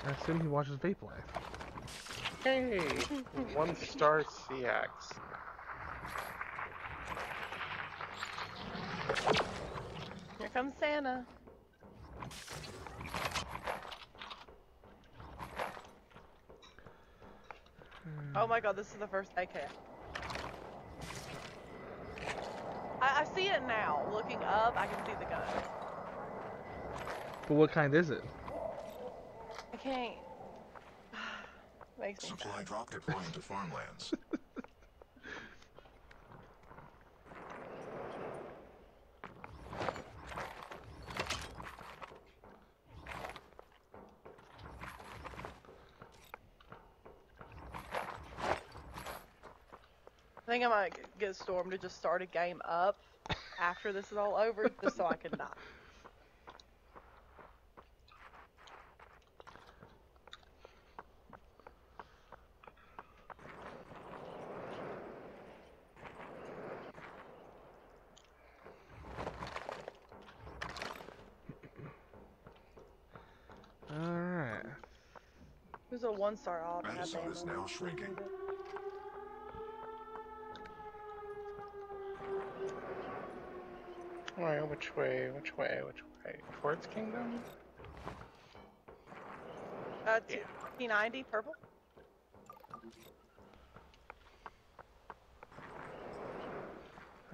I assume he watches Vape Life. Hey, one star CX. Here comes Santa. Oh my god, this is the first AK. I, I see it now. Looking up, I can see the gun. But what kind is it? I can't. Makes Supply sad. drop deploying to farmlands. I think I might get Storm to just start a game up after this is all over, just so I can die. Who's a one star off? Madison is now shrinking. Alright, which way, which way, which way? Towards Kingdom? Uh, T- T90 purple.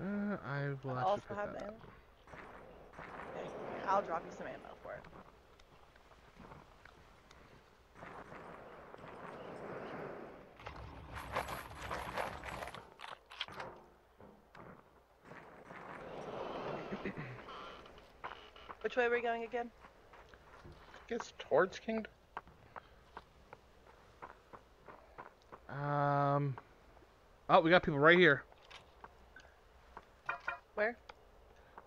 Uh, I will I also have that. ammo. Okay, I'll drop you some ammo for it. Which way are we going again? I guess towards Kingdom? Um. Oh, we got people right here. Where?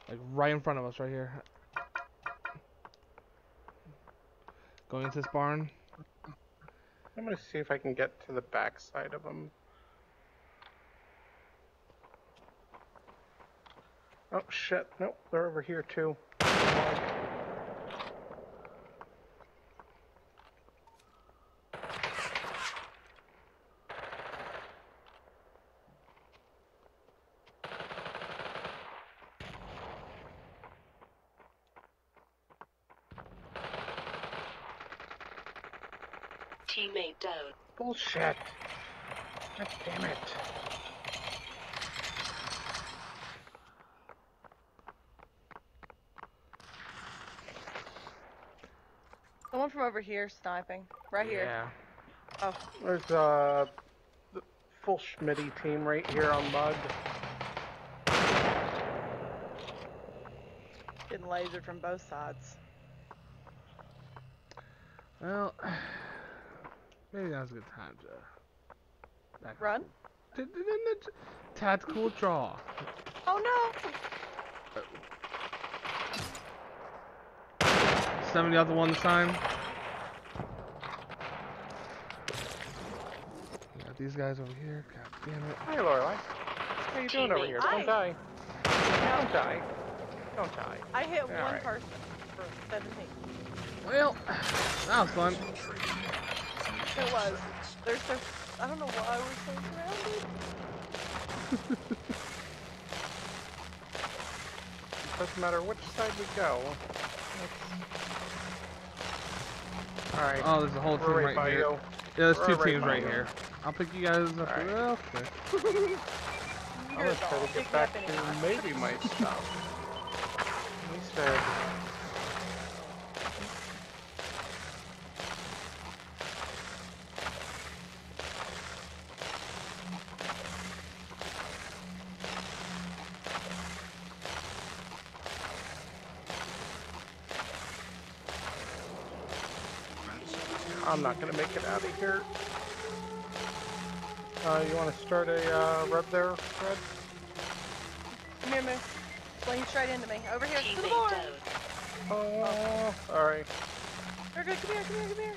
Like right in front of us, right here. Going into this barn. I'm gonna see if I can get to the back side of them. Oh shit, nope, they're over here too. Teammate down. Bullshit. God damn it. From over here sniping. Right here. Yeah. Oh. There's uh full Schmitty team right here on Bug. Getting lasered from both sides. Well, maybe now's a good time to back Run? Tactical draw. Oh no! Somebody got the one this Got these guys over here. God damn it. Hi, Lorelai. How you doing over here? Hi. Don't die. Don't die. Don't die. I hit one Alright. person for 17. Well, that was fun. It was. There's so. I don't know why we're so surrounded. Doesn't matter which side we go. Alright. Oh, there's a whole team We're right by here. you. Yeah, there's We're two right teams by right you. here. I'll pick you guys up Alright. real quick. I'm gonna try to get back to maybe my stop. stuff. He said. I'm not gonna make it out of here. Uh, you want to start a uh, rev there, Fred? Come here, Moose. Fling straight into me. Over here. To the Teammate board. down. Oh, alright. You're good. Come here. Come here. Come here.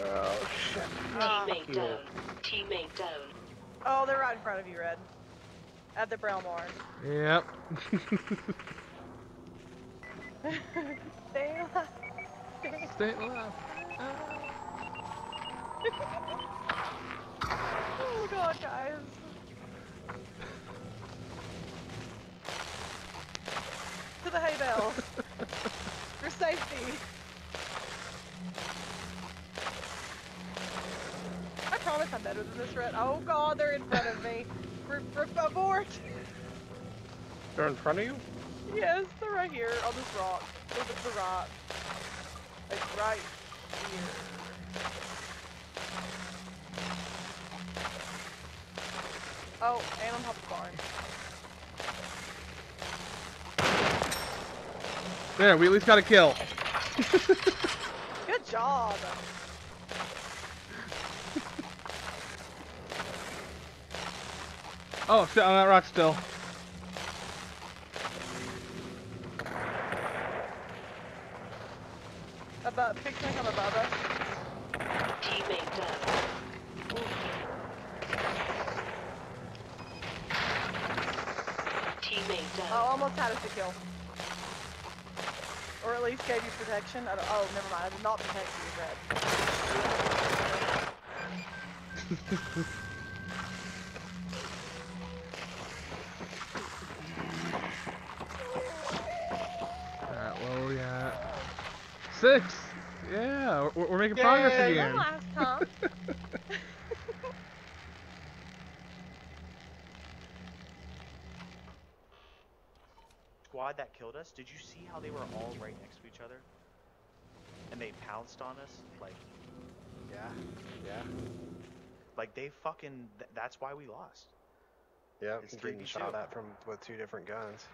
Oh, shit. Teammate down. Teammate down. Oh, they're right in front of you, Red. At the brown. Yep. Stay alive. Stay alive. Oh god, guys. to the hay bales. For safety. I promise I'm better than this red. Oh god, they're in front of me. For, for abort. They're in front of you? Yes, they're right here on this rock. Look at the rock. Like right. Oh, and on top of the barn. There, we at least got a kill. Good job. Oh, shit, on that rock still. Above, picturing him above us. Teammate down. Teammate down. Oh, almost had us a kill. Or at least gave you protection. I don't, oh, never mind. I did not protect you, Red. Alright, where are? Six! Yeah, we're, we're making progress Yay. again. One last time. Squad that killed us, did you see how they were all right next to each other? And they pounced on us? Like, Yeah, yeah. like they fucking, th that's why we lost. Yeah, It's getting 3v2. shot at from with two different guns.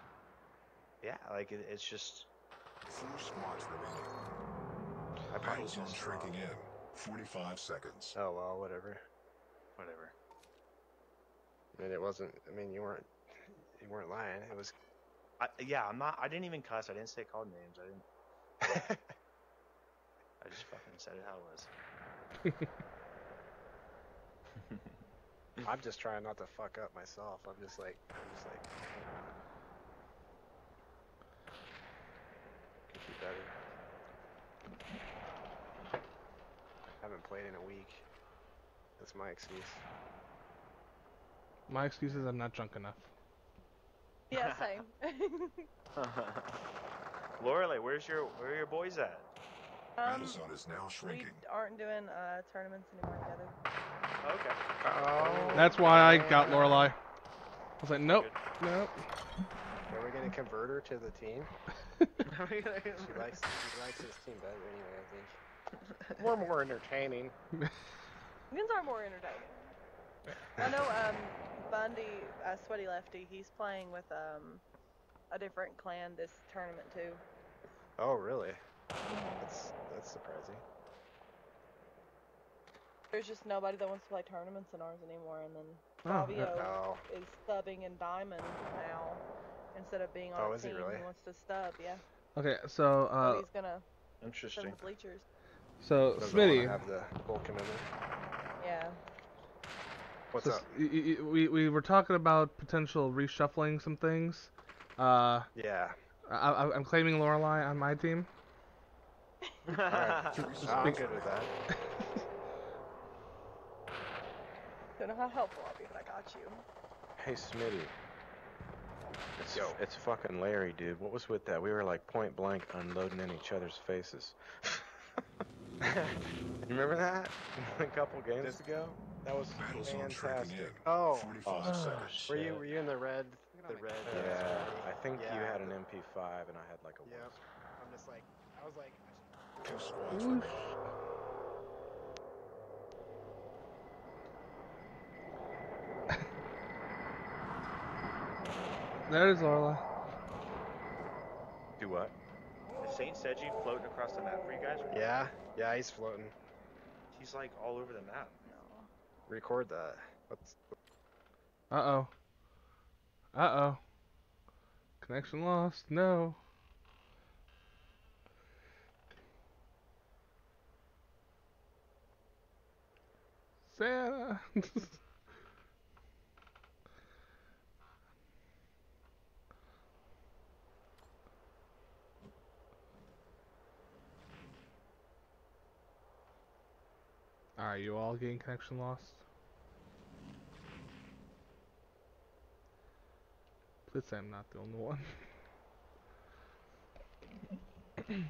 Yeah, like it, it's just, Four squads remaining. I probably Battle zone just, shrinking in. 45 seconds. Oh well, whatever. whatever. I mean, it wasn't. I mean, you weren't. You weren't lying. It was. I, yeah, I'm not, I didn't even cuss, I didn't say called names, I didn't, I just fucking said it how it was. I'm just trying not to fuck up myself. I'm just like. I'm just like. Could be better. Haven't played in a week. That's my excuse. My excuse is I'm not drunk enough. Yeah, same. Lorelai, where's your where are your boys at? Um, Battlezone is now shrinking. we shrinking. aren't doing uh, tournaments anymore together. Okay. Oh. That's why I got Lorelai. I was like, nope, nope. Are we gonna convert her to the team? she likes she likes this team better anyway. I think. We're more entertaining. Wins are more entertaining. I know um, Bundy, uh, Sweaty Lefty, he's playing with um, a different clan this tournament too. Oh really? That's that's surprising. There's just nobody that wants to play tournaments in ours anymore, and then Oh, Fabio Oh. is subbing in Diamond now instead of being on Oh, a is he team. really? wants to stub, yeah. Okay, so so uh, he's gonna sub Interesting. the bleachers. so Doesn't Smitty, have the full commitment. Yeah. What's so up? s- y- y- y- we we were talking about potential reshuffling some things. Uh, Yeah. I, I, I'm claiming Lorelai on my team. Alright. Just I'm big- good with that. Don't know how helpful I'll be, but I got you. Hey, Smitty. It's, Yo. it's fucking Larry, dude. What was with that? We were like point blank unloading in each other's faces. you remember that? A couple games ago? That was Battlezone shrinking in. fantastic. Oh. 45 Oh, seconds. Were you were you in the red? The red. Yeah, I think you had an MP5 and I had like a Yep. I'm just like I was like. Two squads remaining. There is Lorelai. Do what? Is Saint Seiji floating across the map for you guys? Yeah. Yeah. He's floating. He's like all over the map. Record that. What's Uh oh. Uh oh. Connection lost. No. Santa. Are you all getting connection lost? Please say I'm not the only one.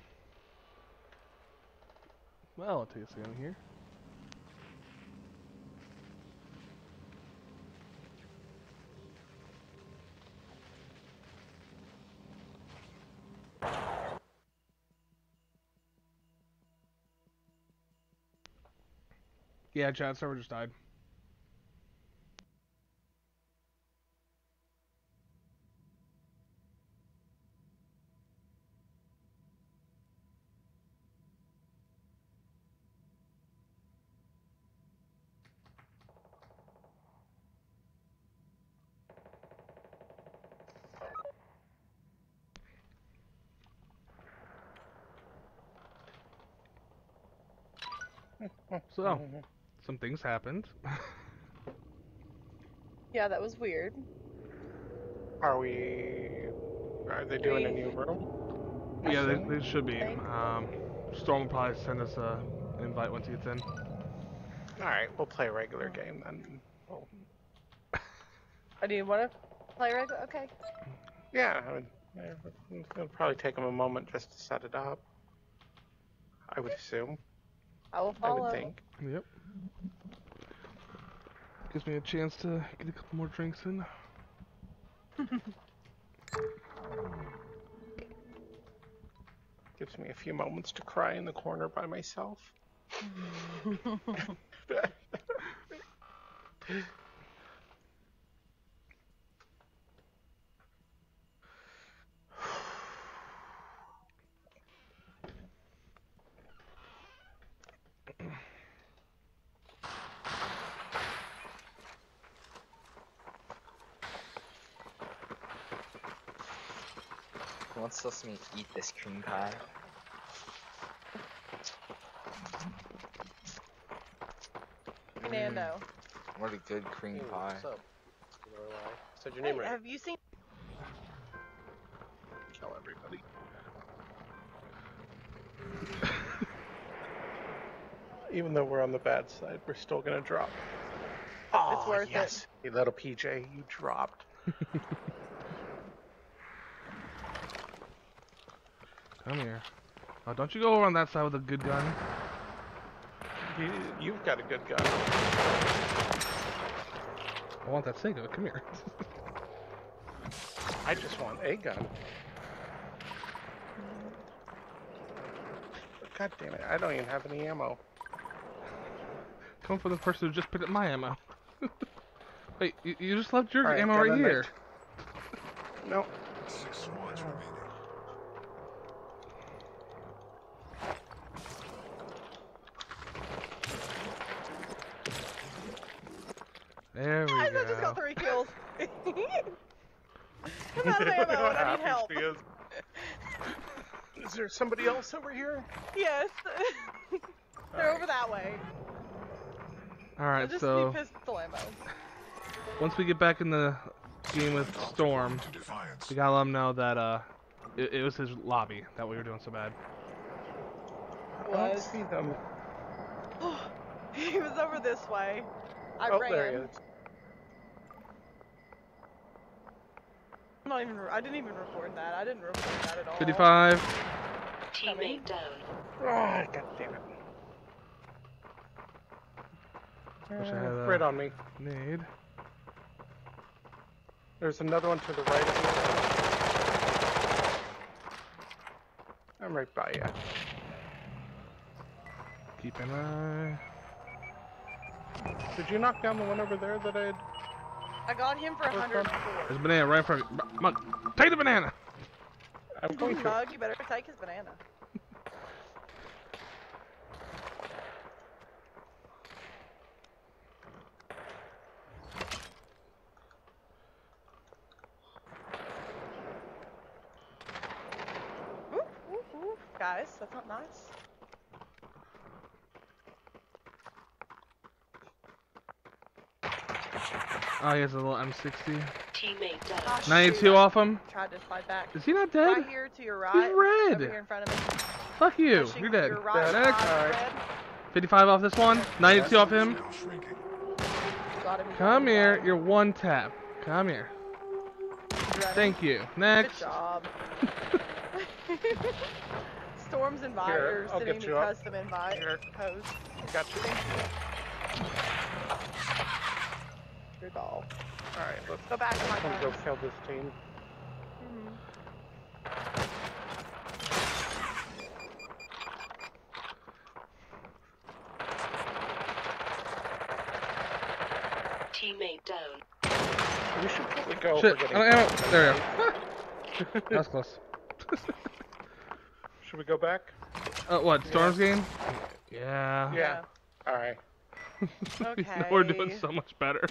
well, I'll take a second here. Yeah, chat server just died. So, some things happened. Yeah, that was weird. Are we? Are they doing a new room? yeah, they, they should be. Um, Storm will probably send us a invite once he gets in. All right, we'll play a regular game then. We'll, Oh, do you want to play regular? Okay. yeah, I would, yeah, it'll probably take them a moment just to set it up. I would assume. I will follow. I would think. Yep. Gives me a chance to get a couple more drinks in. Gives me a few moments to cry in the corner by myself. me eat this cream pie? Mm. Nando. What a good cream pie. What's up? Said your Hey, right. have you seen? Kill everybody. Even though we're on the bad side, we're still gonna drop. Oh, worth it. yes. Little PJ, you dropped. Come here. Oh, don't you go over on that side with a good gun. You, you've got a good gun. I want that Saiga. Come here. I just want a gun. God damn it, I don't even have any ammo. Come from the person who just picked up my ammo. Wait, you, you just left your ammo right here. knife. No. Six squads remaining. There we Guys, I go. just got three kills. I'm out of ammo. What I need happens help. because- Is somebody else over here? Yes. They're over that way. I Alright, just so need pistol ammo. once we get back in the game with Storm, we gotta let him know that uh, it, it was his lobby that we were doing so bad. I don't see them. he was over this way. I oh, ran. there he is. I'm not even. I didn't even record that. I didn't record that at all. 55. Teammate down. Ah, God damn it. Wish I Uh, had a right on me. Nade. There's another one to the right of me. I'm right by you. Keep an eye. Did you knock down the one over there that I had? I got him for Where's 104. There's a banana right in front of you. Mug, take the banana! I'm going to. Mug, you better take his banana. Guys, that's not nice. Oh, he has a little M60. Teammate down. Ah, 92 shoot, off him. Tried to slide back. Is he not dead? Right here to your right. red. Over here in front of me. Fuck you. Pushing You're dead. Your right, Next. side, red. 55 off this one. 92 off him. Come here. You're one tap. Come here. Thank you. Good Next. job. Storm's invite Here, or I'll sending get me you up. custom invite post. Got you. Good ball. Alright, let's Go back to my let's go guns. kill this team. Mhm. Teammate down. We should probably go. Shit. if we're I don't close. know. There we go. That was close. Should we go back? Uh, what? Storm's game? Yeah. Yeah. Alright. okay. We're doing so much better.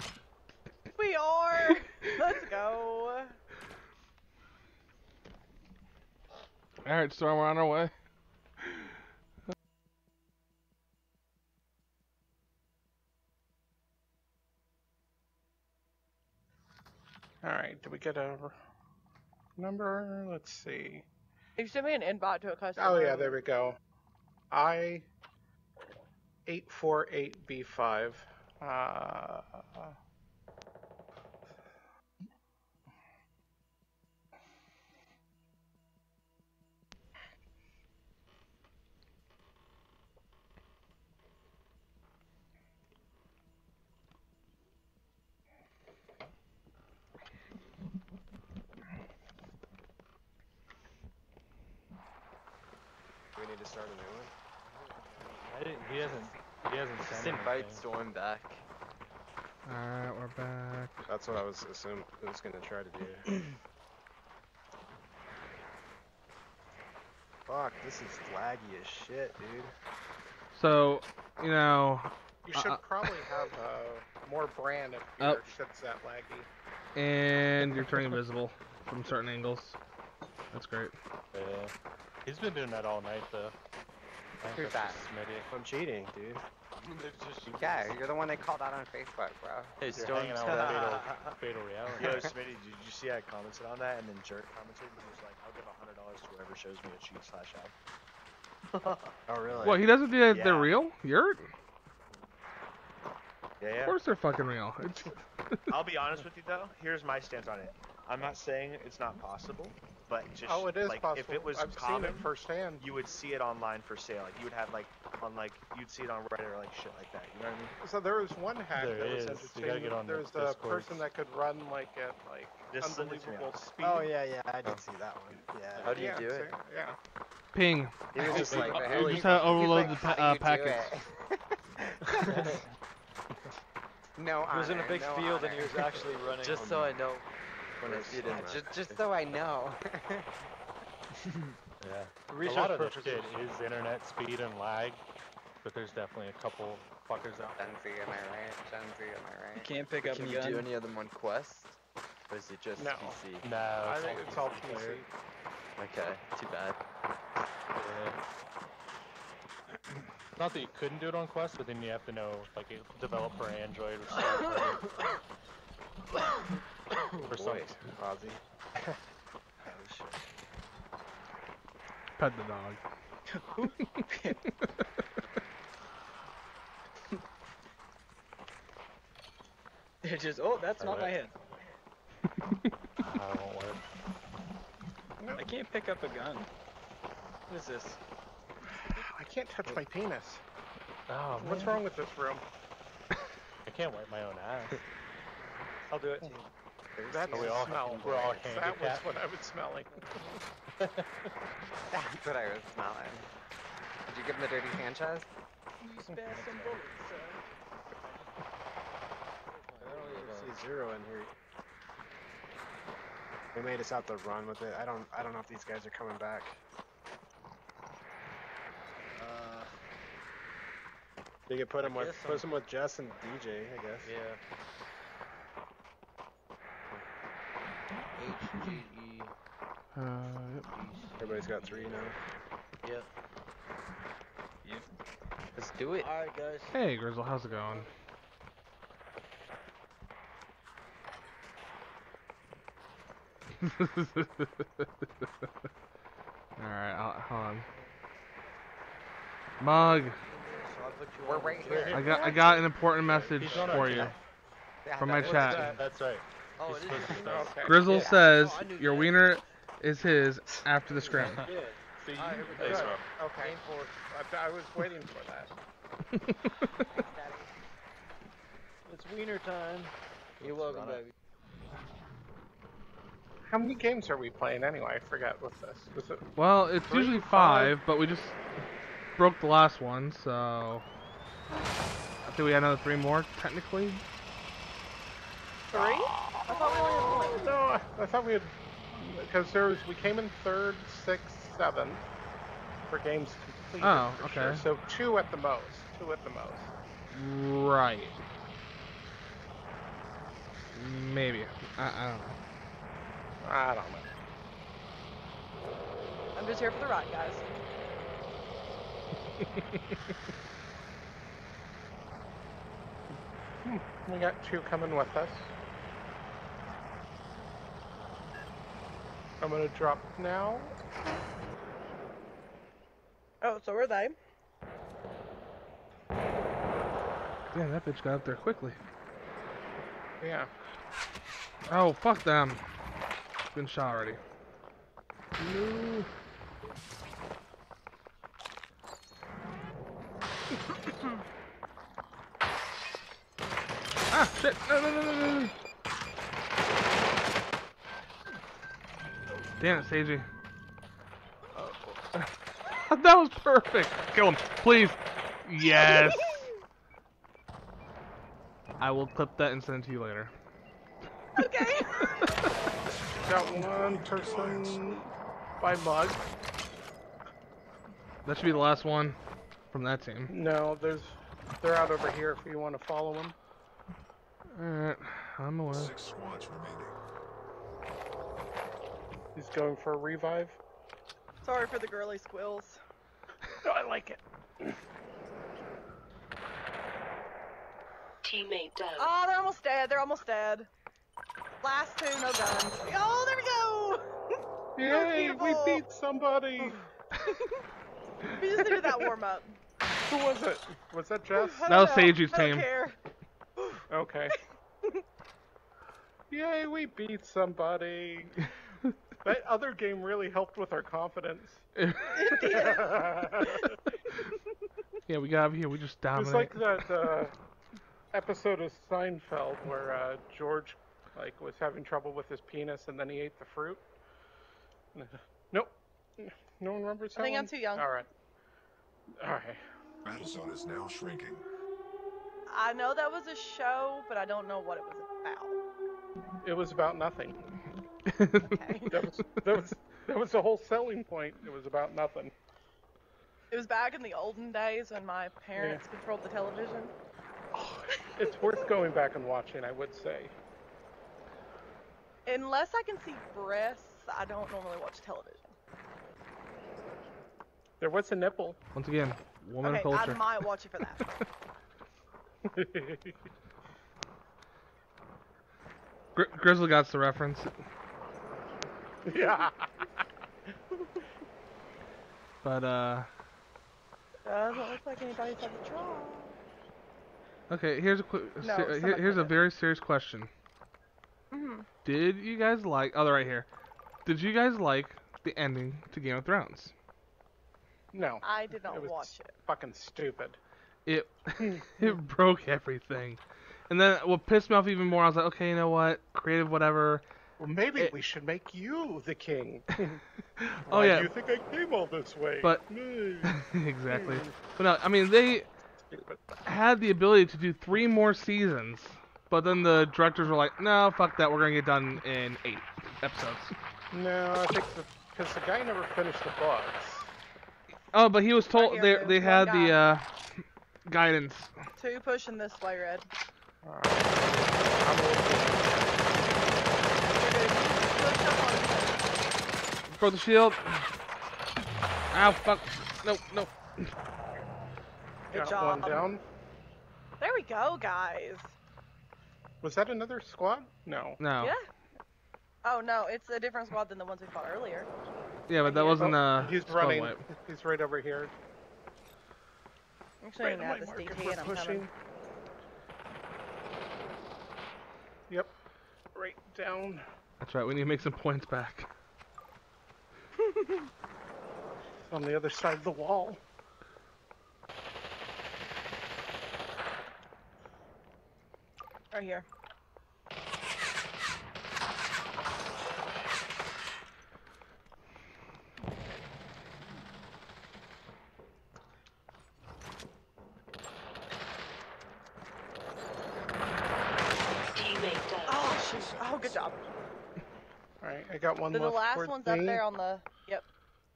We are. Let's go. Alright, Storm, we're on our way. Alright, did we get a number? Let's see. You sent me an invite to a customer. Oh yeah, there we go. I eight four eight B five. Uh, start a new one. I didn't. He hasn't. He hasn't Just sent invite anything. Storm back. Alright, we're back. That's what I was assuming I was gonna try to do. Fuck, this is laggy as shit, dude. So, you know, you should Uh, uh, probably have uh, more brand if Oh. your shit's that laggy. and you're turning invisible from certain angles. That's great. Yeah. He's been doing that all night though. I think Who's that's that? just Smitty. I'm cheating, dude. Yeah, you're the one they called out on Facebook, bro. Hey, You're hanging Storm's out with fatal, fatal reality. Yo, Smitty, did you see I commented on that and then Jerk commented and he was like, I'll give a hundred dollars to whoever shows me a cheat slash ad. Oh really? What, he doesn't do that they're real? You're? Yeah, Of course they're fucking real. I'll be honest with you though. Here's my stance on it. I'm not saying it's not possible, but just Oh, it is like possible. if it was I've common, seen it firsthand. you would see it online for sale. Like you would have like on like you'd see it on Reddit or like shit like that. You know what I mean? So there was one hack There that was is. You interesting. gotta get on the There's a Discord. person that could run like at like Just send it to me. unbelievable speed. Oh yeah, yeah, I did see that one. Yeah. How do you yeah, do it? so- Yeah. Ping. He was just like, You just had to overload he's the pa- uh, do you do packets. it?" no He was in a big no field and he was actually running. Just so I know when I see it in Yeah, just, just so I know. Yeah. For A research lot of this shit is internet speed and lag, but there's definitely a couple fuckers out Gen there. Z, am I right? Gen am I right? You can't pick up Can a you gun. do any of them on Quest? Or is it just No. PC? No, I think it's all PC PC. Okay, too bad. Yeah. Not that you couldn't do it on Quest, but then you have to know like it developed for Android or something. for some. Ozzy. Pet the dog. They're just, oh, that's not my Alright. head. That won't work. I can't pick up a gun. What is this? I can't touch my penis. Oh, What's man. wrong with this room? I can't wipe my own ass. I'll do it. Hmm. That Are we all- smell. we're all That was what I was smelling. That's what I was smelling. Did you give him the dirty Sanchez? You spare some bullets, sir. I don't even see zero in here. They made us out to run with it. I don't. I don't know if these guys are coming back. Uh, They could put I him with put I'm- him with Jess and DJ. I guess. yeah. Uh, yep. Everybody's got three now. Yep. Yep. Let's do it. Alright, guys. Hey, Grizzle, how's it going? Alright, I'll- hold on. Mug, So I'll put you We're right here. I got I got an important message He's on our for you. Yeah, from my that chat. That's right. Oh, He's it supposed to is. start. Okay. Grizzle Yeah. says Oh, your wiener is his after the scrim. Good. See, Alright, here Thanks, bro. Okay. Aim for it. I, I was waiting for that. It's wiener time. You're welcome, baby. How many games are we playing anyway? I forgot what's this. Was it Well, it's Three, usually five? five, but we just broke the last one, so I think we had another three more technically. Three? I thought we only had one. No, I, I thought we had because there was we came in third, sixth, seventh for games completed. Oh, for sure. okay. So two at the most. Two at the most. Right. Maybe. I, I don't know. I don't know. I'm just here for the ride, guys. Hmm, we got two coming with us. I'm gonna drop now. Oh, so are they? Yeah, that bitch got up there quickly. Yeah. Oh, fuck them. Been shot already. No. ah, shit. No, no, no, no, no, Damn it, Seiji. Oh. that was perfect. Kill him, please. Yes. I will clip that and send it to you later. Okay. Got one person by mug. That should be the last one from that team. No, there's they're out over here if you want to follow them. Alright, uh, I'm away. Six squads remaining. He's going for a revive. Sorry for the girly squills. No, I like it. Teammate down. Oh, they're almost dead. They're almost dead. Last two, no guns. Oh, there we go. Yay, we beat somebody. We just needed that warm up. Who was it? Was that Jess? I That was don't know. Seiji's I don't team. Okay. Yay, we beat somebody. That other game really helped with our confidence. Yeah, we got over here. We just It's dominate. like that uh, episode of Seinfeld where uh, George like was having trouble with his penis and then he ate the fruit. Nope. No one remembers that I think I'm too young. All right. All right. Battlezone is now shrinking. I know that was a show, but I don't know what it was about. It was about nothing. that was that was that was the whole selling point. It was about nothing. It was back in the olden days when my parents controlled the television. It's worth going back and watching, I would say. Unless I can see breasts, I don't normally watch television. There was a nipple. Once again, woman okay, culture. I might watch it for that. Gri- Grizzly got the reference. Yeah. But uh, Doesn't look like anybody's had the try. okay. Here's a quick. No, here- here's a very serious question. Mhm. Did you guys like? Oh, they're right here. Did you guys like the ending to Game of Thrones? No. I did not it was watch it. Fucking stupid. It it broke everything. And then what pissed me off even more, I was like, okay, you know what? Creative, whatever. Well, maybe we should make you the king. Oh, yeah. do you think I came all this way? But Mm. exactly. But no, I mean they had the ability to do three more seasons, but then the directors were like, no, fuck that. We're gonna get done in eight episodes. No, I think because the, guy never finished the books. Oh, but he was told they they had the guy. uh, guidance. Two pushing this way, Red. For the shield. Ow, fuck. No, no. Good Got job. one down. There we go, guys. Was that another squad? No. No. Yeah. Oh no, it's a different squad than the ones we fought earlier. Yeah, but that wasn't uh. He's squad running. wipe. He's right over here. I'm showing you Right now on my this marker, DT and I'm pushing. coming. Yep. Right down. That's right. We need to make some points back. On the other side of the wall. Right here. Oh shoot. Oh, good job. Alright, I got one Then the left last towards one's up there on the.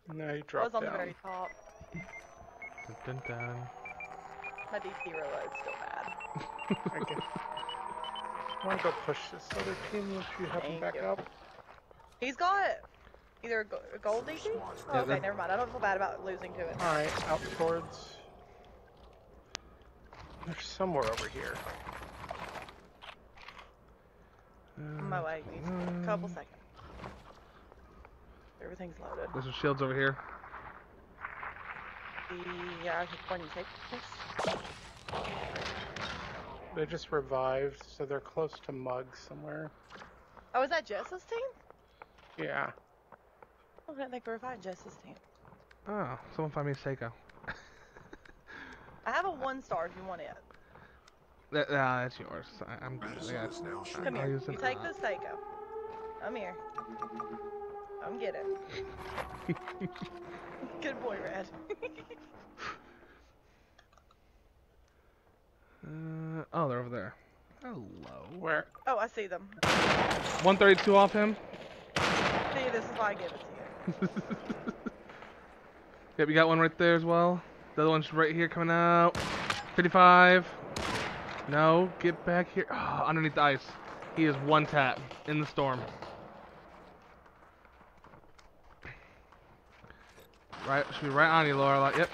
Yep. No, he It dropped was on down. the very top. Dun, dun, dun. My DT reload's still bad. Okay. I want to go push this other team if you have them Thank back you. up. He's got either a, go- gold DT. Oh, okay, that- never mind. I don't feel bad about losing to it. Alright, out towards. There's somewhere over here. On my way. Needs a couple seconds. Everything's loaded. There's some shields over here. The uh, when you take this. They just revived, so they're close to Mug somewhere. Oh, is that Jess's team? Yeah. I didn't think we were fighting Jess's team. Oh, someone find me a Saiga. I have a one star if you want it. That, uh, that's yours. I, I'm good. I got, Come here. You take the this Saiga. Come here. Come get it. Good boy, Red. Uh, oh, they're over there. Hello. Where? oh, I see them. 132 off him. See, this is why I give it to you. Yep, you got one right there as well. The other one's right here coming out. 55. No, get back here. Ah, underneath the ice. He is one tap in the storm. Right, should be right on you, Laura. Like, yep.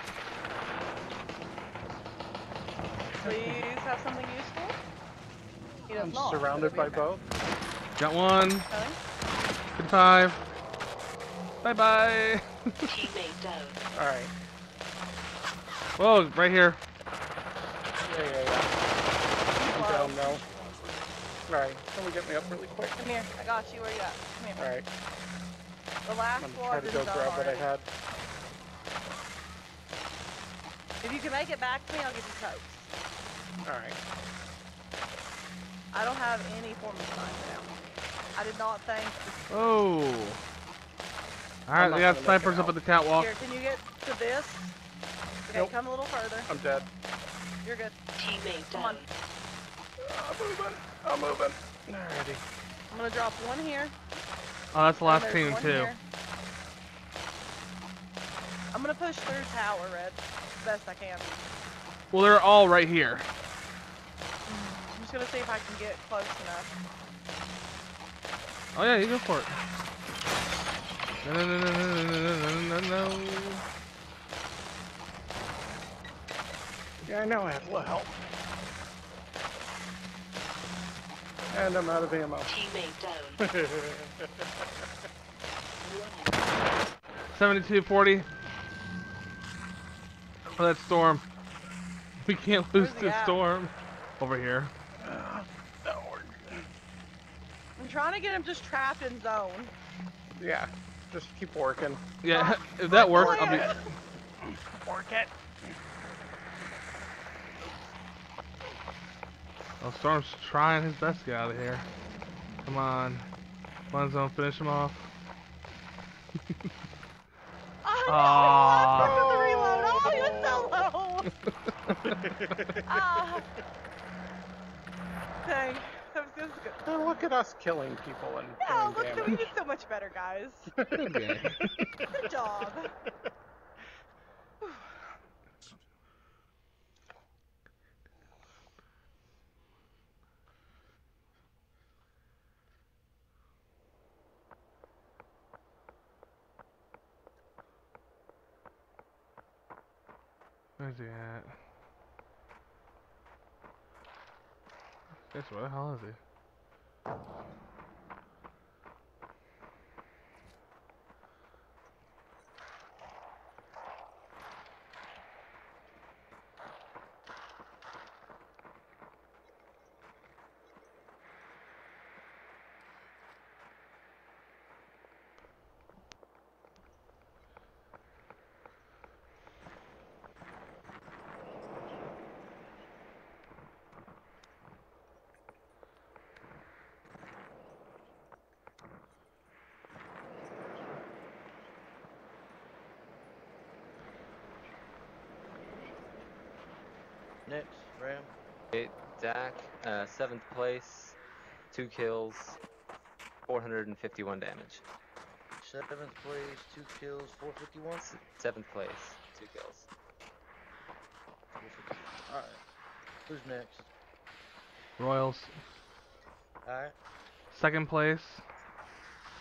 Please have something useful. He does I'm not. surrounded by both. Got one. Coming. 55. Bye bye. Teammate down. Alright. Whoa, right here. Yeah, yeah, yeah. I'm down now. Alright, can we get me up really quick? Come here. I got you. Where you at? Come here. Alright. The last I'm trying to is go so grab what I had. If you can make it back to me, I'll give you coats. Alright. I don't have any form of sniper now. I did not think. Oh. Alright, not they got gonna make it snipers up at the catwalk. Here, can you get to this? Okay, Nope. come a little further. I'm dead. You're good. Teammate Come on. I'm moving. I'm moving. Alrighty. I'm gonna drop one here. Oh, that's the last team too. here. I'm gonna push through tower, Red, best I can. Well, they're all right here. I'm just gonna see if I can get close enough. Oh yeah, you go for it. No, no, no, no, no, no, no, no, no, no. Yeah, I know I have low health. And I'm out of ammo. Teammate down. 7240. Oh, that storm. We can't lose Where's he the at? storm. Over here. I'm trying to get him just trapped in zone. Yeah, just keep working. Yeah, if that works, I'll be. Work it. Oh, Storm's trying his best to get out of here. Come on. One zone, finish him off. Oh, Aww. no, he lost the reload. Oh, he was so low. ah. Dang. That was, that was good. Oh, look at us killing people and No, doing look, we damage. did so much better, guys. Good job. Where's he at? Guess where the hell is he? Next, Ram. Okay, Dak, uh, seventh place, two kills, 451 damage. Seventh place, two kills, 451. S- Seventh place, two kills. Alright. Who's next? Royals. Alright. Second place.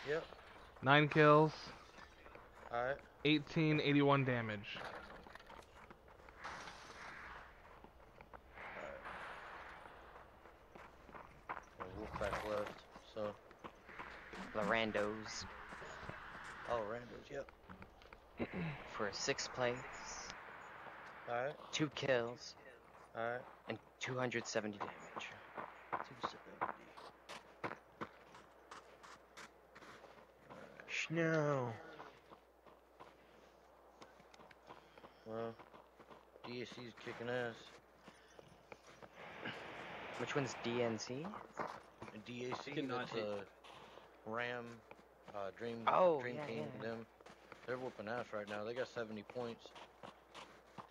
Yep. Nine kills. Alright. 1881 damage. Well, Wolfpack left, so. Larandos Oh, Randos, yep. for sixth place, Alright. two kills, Alright. and 270 damage. 270. Snow. Well, DSC's kicking ass. Which one's DNC? And DAC, Cannot that's uh, Ram, uh, Dream, Oh, Dream yeah, King, yeah. them. They're whooping ass right now. They got 70 points.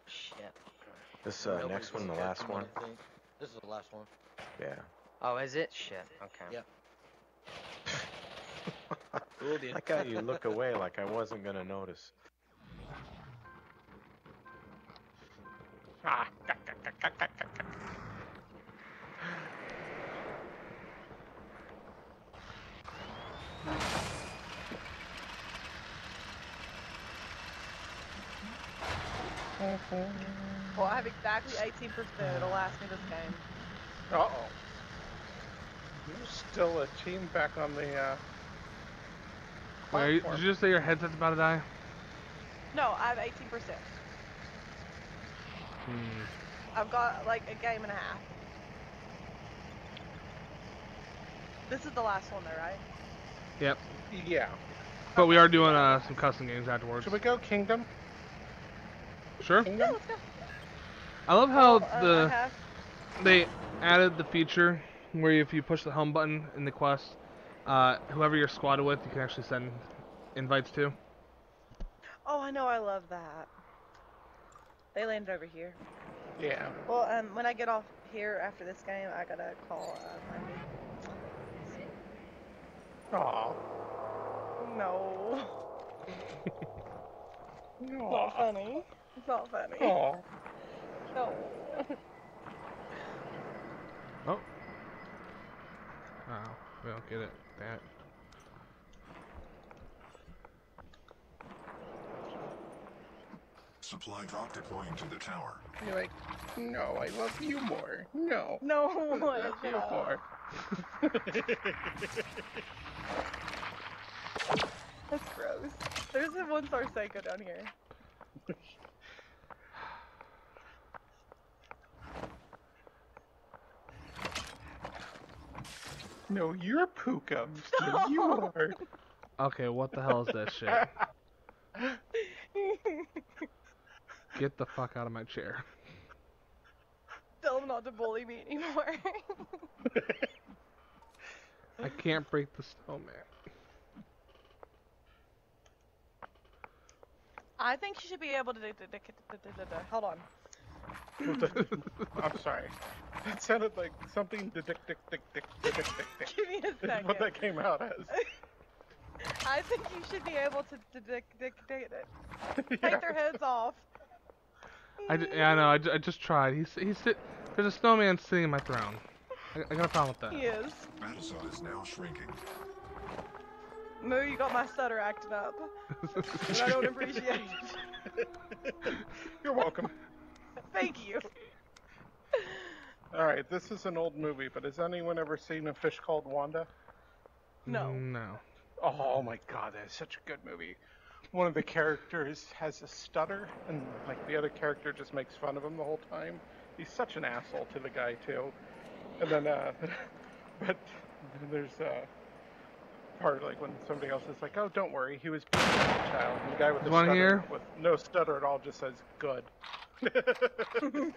Shit. This uh, Nobody's next one, the last one. I think. This is the last one. Yeah. Oh, is it? Shit. Okay. Yep. Fooled you. I got you look away like I wasn't gonna notice. Ah. Well, I have exactly 18%. It'll last me this game. Uh oh. There's still a team back on the uh, Wait, you, did you just say your headset's about to die? No, I have 18%. Hmm. I've got like a game and a half. This is the last one though, right? Yep. Yeah. But we are doing uh, some custom games afterwards. Should we go Kingdom? Sure. Kingdom? Yeah, let's go. I love how Well, uh, the have- they added the feature where if you push the home button in the quest, uh, whoever you're squatted with, you can actually send invites to. Oh, I know. I love that. They landed over here. Yeah. Well, um, when I get off here after this game, I gotta call uh, Monday. Aw. No. It's not funny. It's not funny. Aw. No. Oh. Oh, we don't get it. Damn it. Supply drop deploying to the tower. You're like, no, I love you more. No. No. I love you more. That's gross. There's a one star psycho down here. No, you're Puka. No, you are. Okay, what the hell is this shit? Get the fuck out of my chair. Tell him not to bully me anymore. I can't break the snowman. I think you should be able to. Hold on. I'm sorry. That sounded like something. Give me a second. What that came out as. I think you should be able to dictate it. Take their heads off. I, yeah, I know. I, I just tried. He's he's sit. There's a snowman sitting in my throne. I, I got a problem with that. He is. Battlezone is now shrinking. Moo, you got my stutter acting up. and I don't appreciate it. You're welcome. Thank you. All right, this is an old movie, but has anyone ever seen A Fish Called Wanda? No. No. Oh my god, that is such a good movie. One of the characters has a stutter, and like the other character just makes fun of him the whole time. He's such an asshole to the guy too. And then, uh, but then there's uh, part like when somebody else is like, "Oh, don't worry, he was a child." And the guy with the One stutter, here. with no stutter at all, just says, "Good."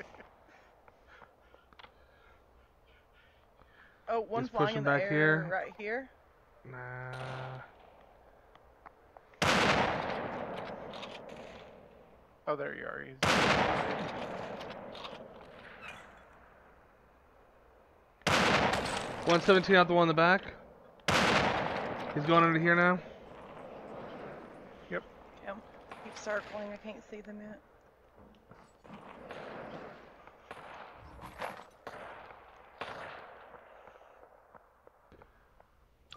Oh, one's He's flying in the back air here. right here. Nah. Oh, there you are. He's... One seventeen out the one in the back. He's going under here now. Yep. Yep. Keep circling. I can't see them yet.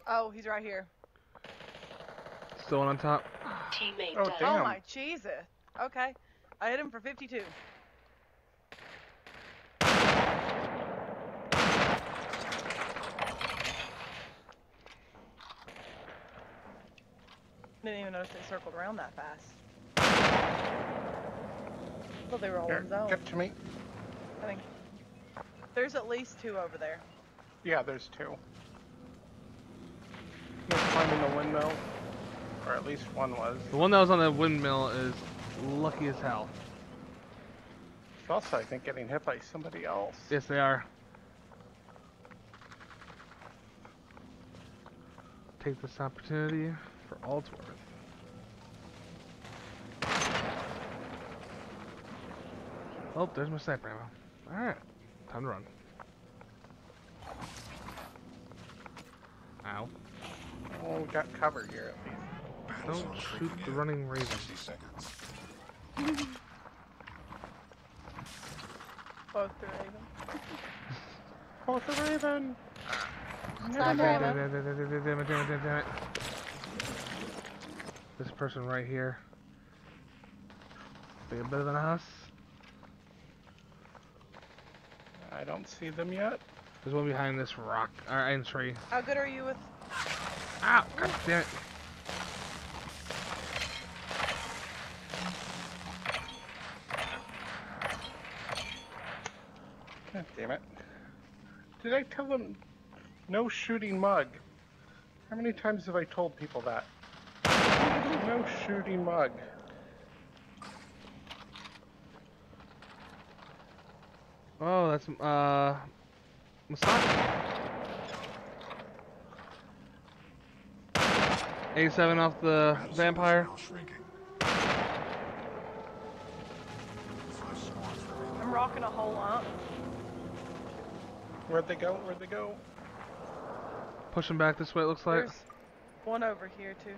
Oh, he's right here. Still one on top. Teammate Oh, down. Oh my Jesus. Okay. I hit him for 52. I didn't even notice they circled around that fast. Thought they were all Here, in zone. get to me. I think there's at least two over there. Yeah, there's two. He's climbing the windmill, or at least one was. The one that was on the windmill is lucky as hell. He's also, I think, getting hit by somebody else. Yes, they are. Take this opportunity for all it's worth. Oh, there's my sniper ammo. Alright, time to run. Ow. Oh, we got cover here at least. Don't shoot the in running raven. 60 seconds. Both the Raven. It's a raven! Damn it, damn it, damn it. This person right here. They better than us. I don't see them yet. There's one behind this rock, uh, or and tree. How good are you with? Ow! God damn it. God damn it. Did I tell them no shooting mug? How many times have I told people that? No shooting mug. Oh, that's uh, Masaki. 87 off the vampire. I'm rocking a whole up. Where'd they go? Where'd they go? Pushing back this way, it looks like. There's one over here too.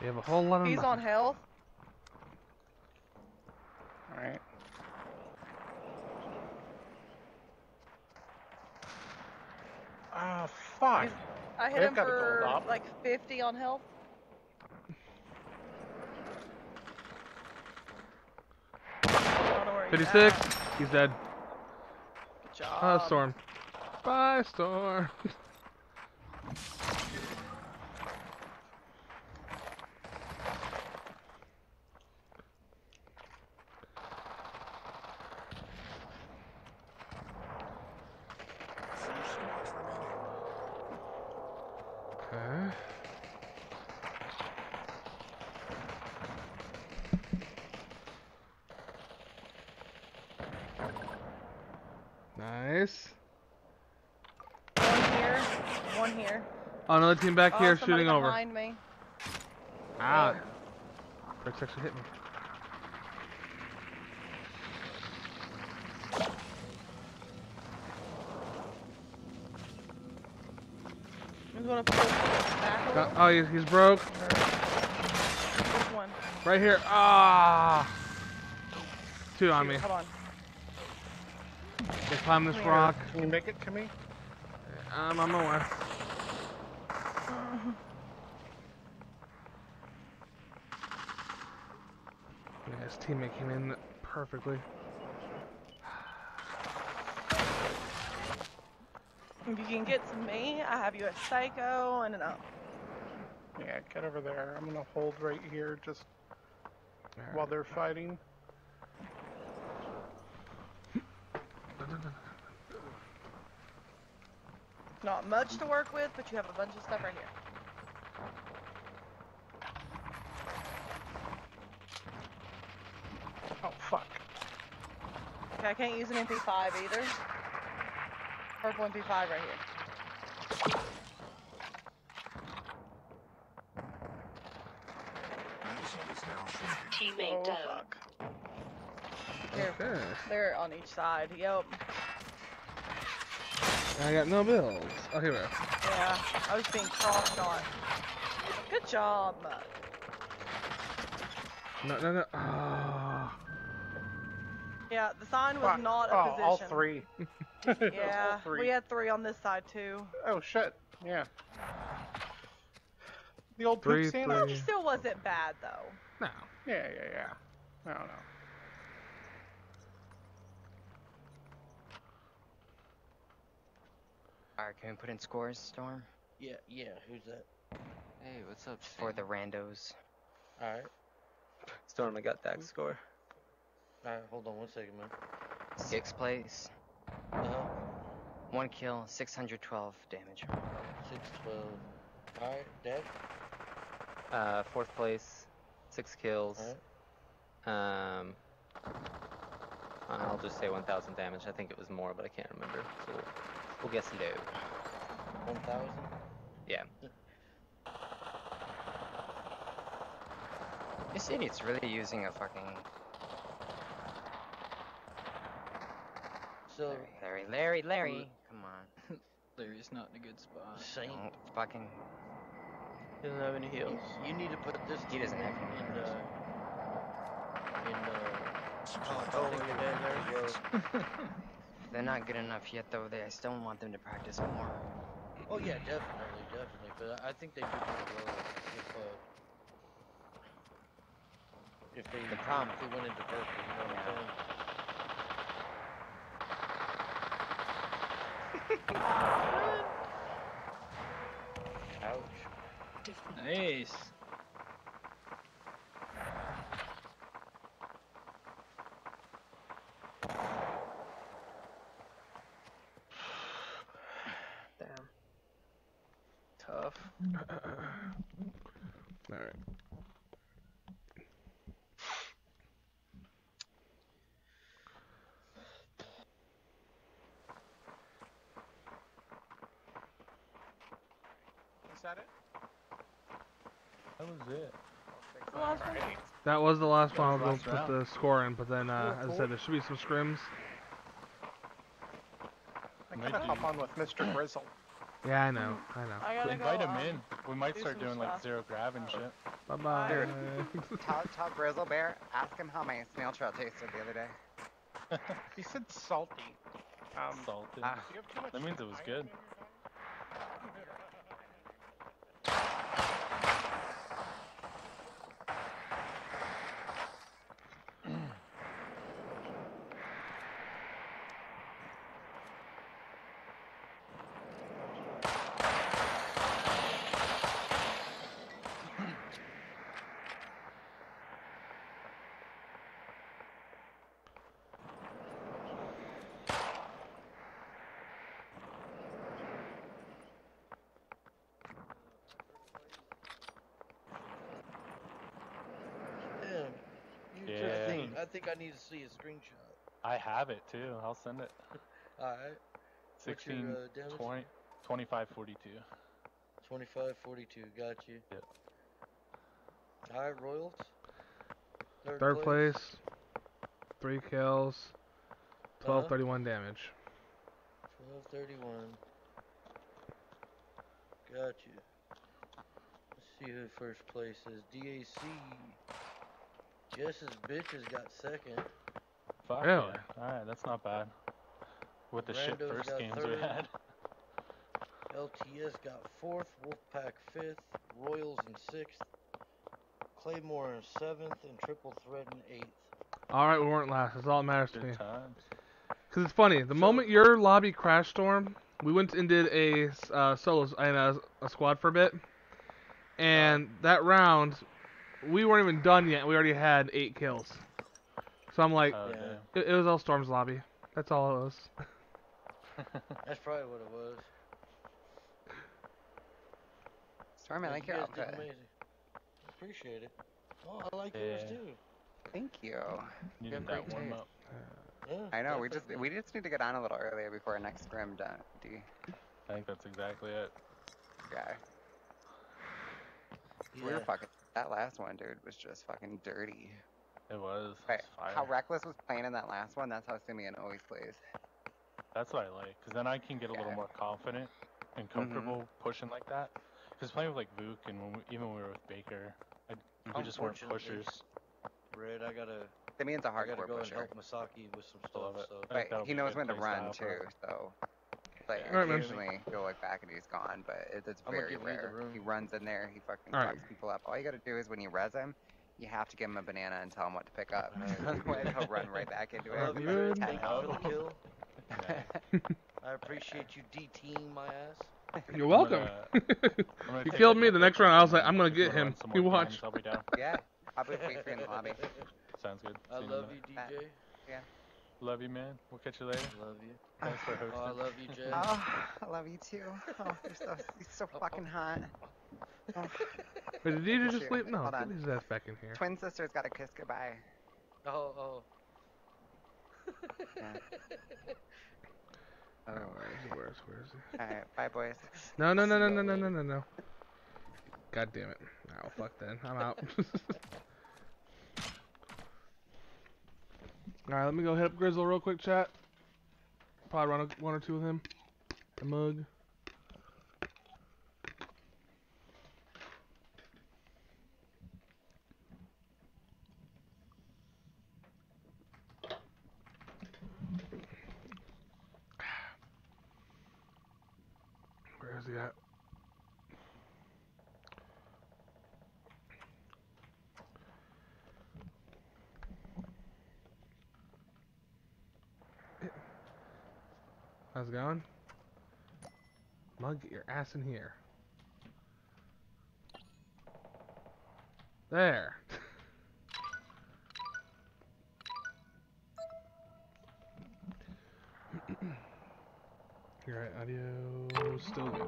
You have a whole lot of. He's on health. Alright. Ah, fuck. I hit They've him for like 50 on health. I don't know where he's 56. He's dead. Good job. Oh, Storm. Bye, Storm. Okay. Nice. One here, one here. Oh, another team back oh, here shooting over. behind me. Ah. Bricks actually hit me. I'm gonna pull back a Got- little. oh, he's, he's broke. Which one? Right here. Ah. Two on me. Hold on. They climb this Come here. rock. Can you make it to me? I'm on my way. Teammate came in perfectly. If you can get to me, I have you at Psycho and an up. Yeah, get over there. I'm gonna hold right here just while they're fighting. Not much to work with, but you have a bunch of stuff right here. Oh fuck. Okay, I can't use an MP5 either. Purple MP5 right here. Teammate Oh, down. fuck. Here, Okay. they're on each side. Yep. I got no bills. Oh, here we are. Yeah, I was being crossed on. Good job, No, no, no. Ah. Yeah, the sign was Fuck. not a oh, position. all three. Yeah, All three. we had three on this side too. Oh shit. Yeah. The old Three, poop Santa. three. Still wasn't bad though. No. Yeah, yeah, yeah. I don't know. Alright, can we put in scores, Storm? Yeah, yeah, who's that? Hey, what's up, For the randos. Alright. Storm, I got that score. Alright, hold on one second, man. Sixth place. Uh-huh. One kill, 612 damage. 612. Alright, dead. Uh, fourth place, six kills. Um, I'll just say 1,000 damage. I think it was more, but I can't remember. So we'll, we'll guess low. 1000? Yeah. This idiot's really using a fucking So, Larry, Larry, Larry. Come on. Larry's not in a good spot. Saint, Don't fucking. He doesn't have any heals. you need to put this He doesn't have in, any uh, in, uh, Oh, look at that. There he goes. They're not good enough yet, though. They, I still want them to practice more. oh yeah, definitely, definitely, but I think they do pretty well if, uh, if they, The problem- if they went into purple, you know what I'm saying? Ouch. Nice. All right. Is that it? That was it. The last one? That was the last That one. was I'll put round. the score in, but then, uh, as I said, there should be some scrims. I Might gotta hop on with Mr. Grizzle. Yeah, I know. I know. I Invite go, him um, in. We might do start some doing like zero grab and shit. Bye bye. tell, tell Grizzle Bear, ask him how my snail trail tasted the other day. He said salty. Um, Salted. Do you have too much That means it was iron good. in your Damn. You Yeah. I think I think I need to see a screenshot. I have it too. I'll send it. Alright. What's your, 16, uh, 20, 25, 42. 25, 42. Got you. Yep. Alright, Royals. Third, Third place. Three kills. Twelve Uh-huh. thirty-one damage. 1231. Got you. Let's see who first place is. DAC. Jess's bitches got second. Fuck Really? yeah. Alright, that's not bad. With the shit first got games we had. LTS got fourth. Wolfpack fifth. Royals in sixth. Claymore in seventh. And Triple Threat in eighth. All right, we weren't last. That's all that matters to me. Times. Cause it's funny. The moment your lobby crashed, storm, we went and did a uh, solo and a, a squad for a bit, and that round, we weren't even done yet. We already had eight kills. So I'm like, Oh, Yeah. it, it was all Storm's lobby. That's all it was. That's probably what it was. Storm, I Yeah, like you your guys did outfit. amazing. Appreciate it. Oh, I like yours too. Thank you. Needed have that great warm up. Yeah, I know. We just we just need to get on a little earlier before our next scrim done. D. I think that's exactly it. Guy. We were fucking. That last one, dude, was just fucking dirty. It was. Right. It's fire. How Reckless was playing in that last one, that's how Simeon always plays. That's what I like, because then I can get a little more confident and Mm-hmm. comfortable pushing like that. Because playing with like Vuk and when we, even when we were with Baker, I, we just weren't pushers. Red, I gotta, Simeon's a I gotta hardcore go and help Masaki with some stuff. it. So I Right. that'll He knows when to run too, so. Like Yeah. Alright, man. occasionally he'll look back and he's gone, but it, it's I'm very give Lee the rare. He runs in there, he fucking Alright. fucks people up. All you gotta do is when you res him, you have to give him a banana and tell him what to pick up. Alright. Otherwise he'll run right back into I love it. you, Good. Red. Thank you for the kill. Yeah. I appreciate you DTing my ass. You're welcome. gonna- uh, I'm gonna he killed me. The next round, I was like, I'm gonna get him. some You more watch. games, I'll be down. Yeah. I'll be waiting for you in the lobby. Sounds good. I See you in a love you, minute. DJ. Love you, man. We'll catch you later. Love you. Thanks for hosting. Oh, I love you, Jay. Oh, I love you too. Oh, you're so, you're so fucking hot. Oh. Wait, did DJ just Shoot. leave? No, Hold get on. his ass back in here. Twin sisters gotta kiss goodbye. Oh, oh. Yeah. Oh, where is he? Where is, where is he? Alright, bye boys. No, no, no, no, no, no, no, no, no. God damn it. Oh, fuck then. I'm out. Alright, let me go hit up Grizzle real quick, chat. Probably run a, one or two with him. The mug. Where is he at? Going? Mug, get your ass in here. There. You're audio still good.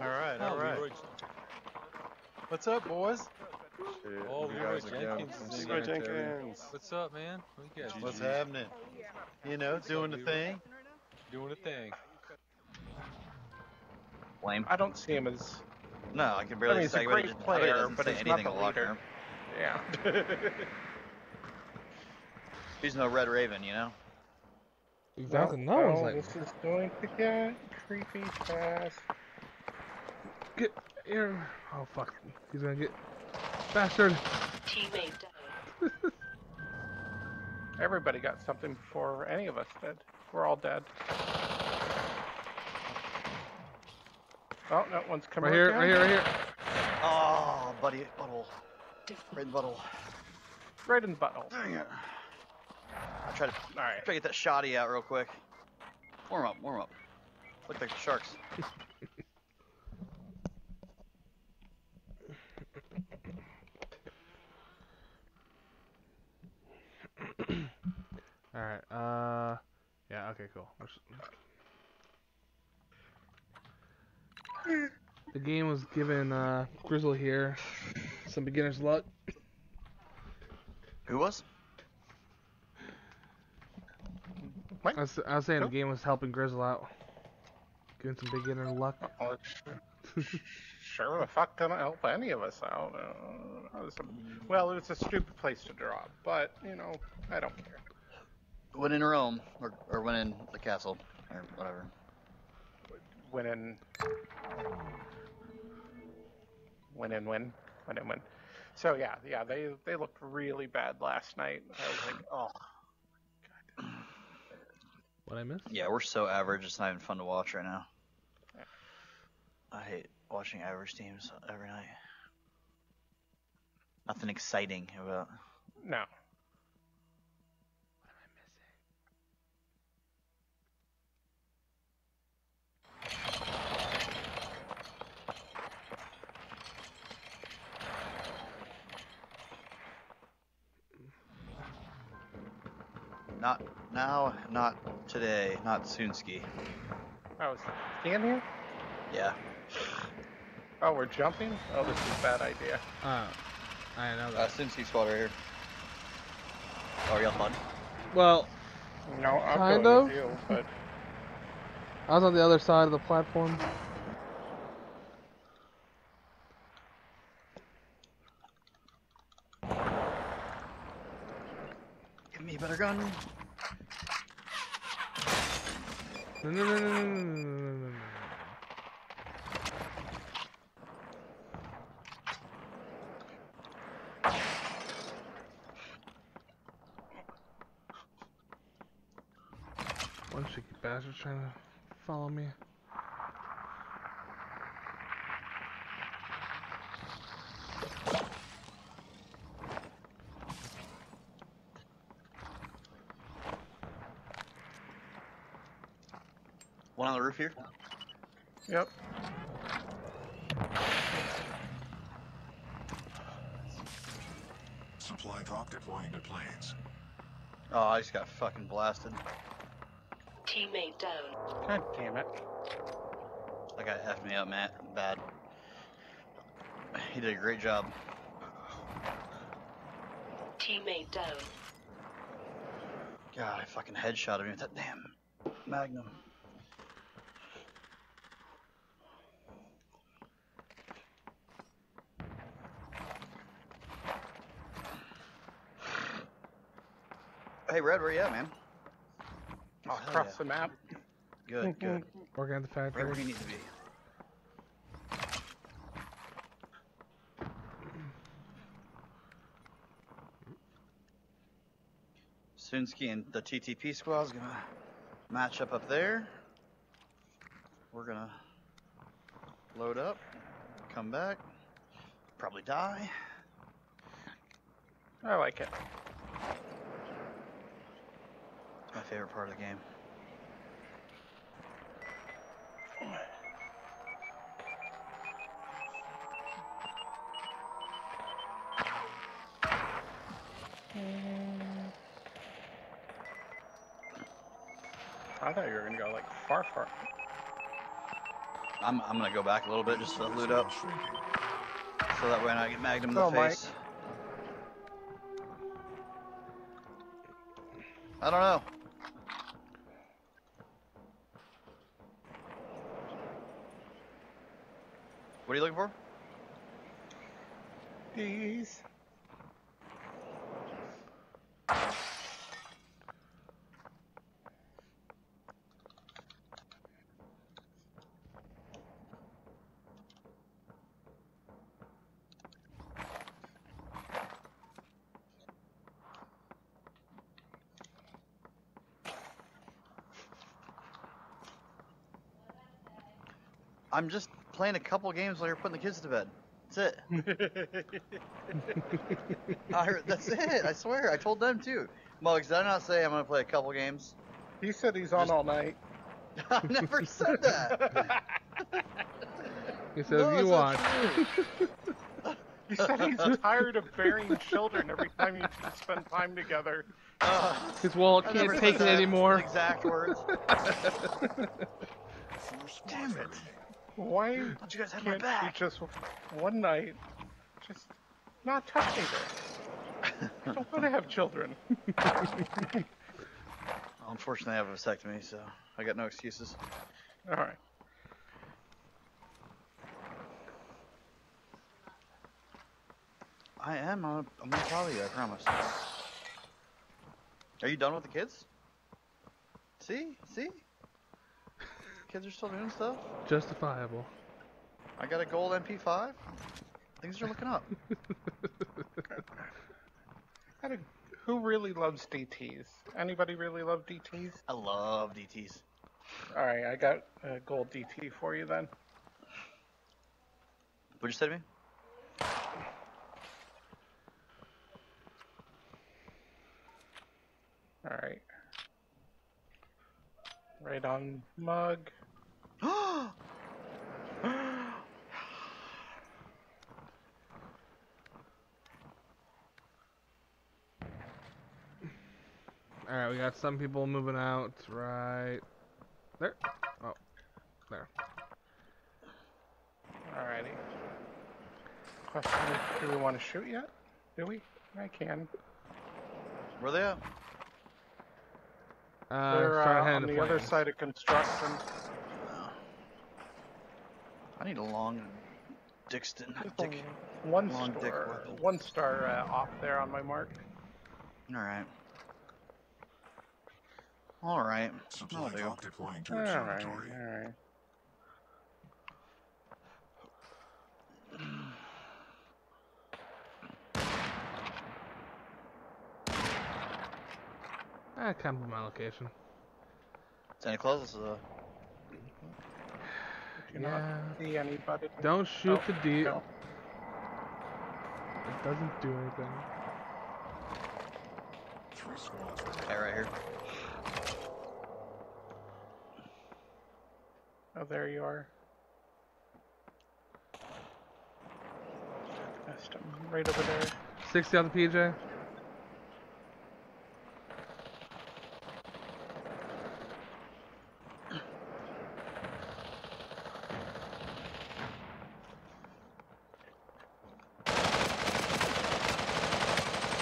All right, all right. What's up, boys? Oh, You Leroy guys are down. Jenkins. Leroy in. Jenkins. What's up, man? What you got? What's happening? You know, doing the thing. Doing a thing. Lame. I don't see him as. No, I can I barely mean, he's say a what he great just- he player, but say he's not the locker leader. Yeah. He's no Red Raven, you know. Exactly. Well, no one's well, like, this is going to get creepy fast. get here. Oh fuck. He's gonna get bastard. Teammate down. Everybody got something before any of us did. We're all dead. Oh, no, one's coming Right here, right here, right here. Oh, buddy, butthole. Right in the butthole. Right in the butthole. Dang it. I try to, All right. try to get that shoddy out real quick. Warm up, warm up. Look like the sharks. All right. Uh, yeah. Okay. Cool. The game was giving uh, Grizzle here some beginner's luck. Who was? What? I was, I was saying the game was helping Grizzle out, giving some beginner luck. Oh, sure. sure the fuck gonna help any of us out. Uh, was well, it's a stupid place to drop, but you know, I don't care. Win in Rome, or, or win in the castle, or whatever. Win in... win in win, win and win. So yeah, yeah, they they looked really bad last night. I was like, oh, What I missed? Yeah, we're so average, it's not even fun to watch right now. I hate watching average teams every night. Nothing exciting about. no. Not now, not today, not Soonski. Oh, is Stan here? Yeah. Oh, we're jumping. Oh, this is a bad idea. Uh, I know that. Uh, that. Soonski squad right here. Oh, are you on mud? Well, No, I'm Kind going of. with you, but I was on the other side of the platform. Give me a better gun. No, no, no, no, no, no, no, no, no, no. One cheeky bastard trying to follow me. One on the roof here. Yep. Supply dock deploying to planes. Oh, I just got fucking blasted. Teammate down. God damn it. That guy effed me up, Matt. Bad. He did a great job. Teammate down. God, I fucking headshot him with that damn Magnum. Hey, Red, where you at, man? Oh, hell Across yeah. the map. Good, mm-hmm. good. Working at the Right factory. where you need to be. Soonski and the TTP squad's gonna match up up there. We're gonna load up, come back, probably die. I like it. It's my favorite part of the game. I thought you were gonna go like far, far. I'm, I'm gonna go back a little bit just to loot up. So that way I get Magnum in the Oh, Mike. face. I don't know. What are you looking for? These. I'm just playing a couple games while you're putting the kids to bed. That's it. I that's it. I swear. I told them too. Mugs, did I not say I'm gonna play a couple games? He said he's on all night. I never said that. He says No, you want. He said he's tired of bearing children every time you spend time together. Uh, His wallet can't take it anymore. Exact words. Damn it. Why Don't you guys have my back? just one night just not touch either? I don't want to have children. Unfortunately, I have a vasectomy, so I got no excuses. All right. I am. I'm, I'm gonna follow you. I promise. Are you done with the kids? See, see. Kids are still doing stuff. Justifiable. I got a gold MP5. Things are looking up. How do- Who really loves DTs? Anybody really love DTs? I love DTs. All right, I got a gold DT for you then. What'd you say to me? All right. Right on mug. All right, we got some people moving out right there. Oh, there. Alrighty. Question is, do we want to shoot yet? Do we? I can. Where they at? Uh, They're start uh, on to the other side of construction. I need a long Dixon. Dick. One Long star, weapon. one star uh, off there on my mark. All right. All right. Supply That'll do. drop deploying to All right. All right. I can't put my location. Santa Claus is uh, Do not Yeah. see anybody. Don't shoot Oh, the deep. no. It doesn't do anything. Three squads guy right here. Oh, there you are. Right over there. 60 on the PJ.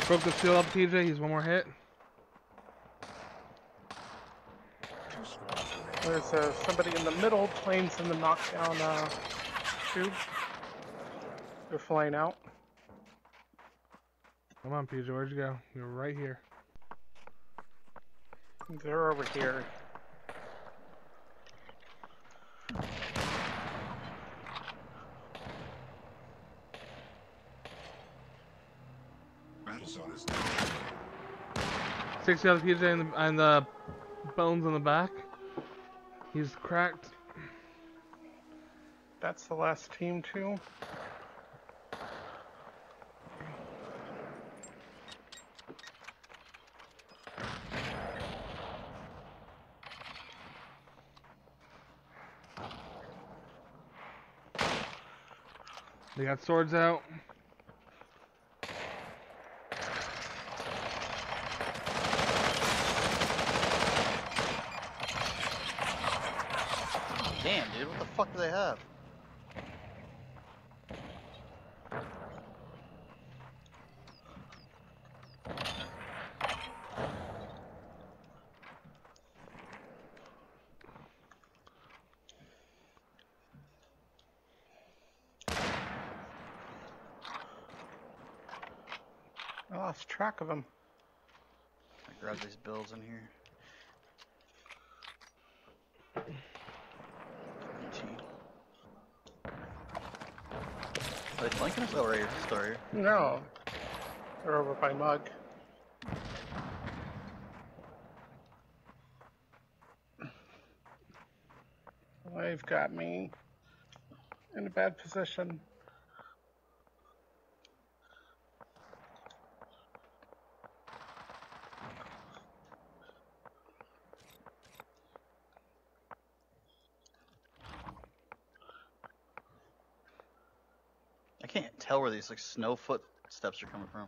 Broke the shield up, PJ. He's one more hit. There's uh, somebody in the middle. Planes in the knockdown uh, tube. They're flying out. Come on, PJ. Where'd you go? You're right here. They're over here. Battle zone is down. 60 on the PJ and the, and the bones on the back. He's cracked. That's the last team too. They got swords out. Damn, dude, what the fuck do they have? I lost track of him. I grab these bills in here. Are they flanking us? Right here. Still here. No. They're over by Mug. They've got me in a bad position. I can't tell where these like snow footsteps are coming from.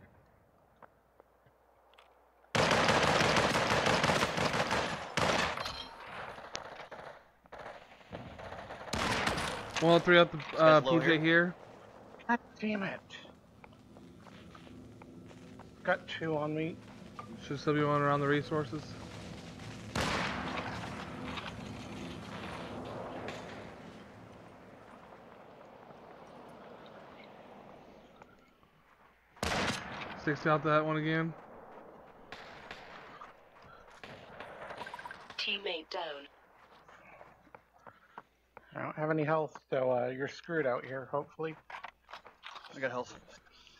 One, three up the uh, PJ here. here. God damn it. Got two on me. Should still be one around the resources. Six out that one again. Teammate down. I don't have any health, so uh, you're screwed out here, hopefully. I got health.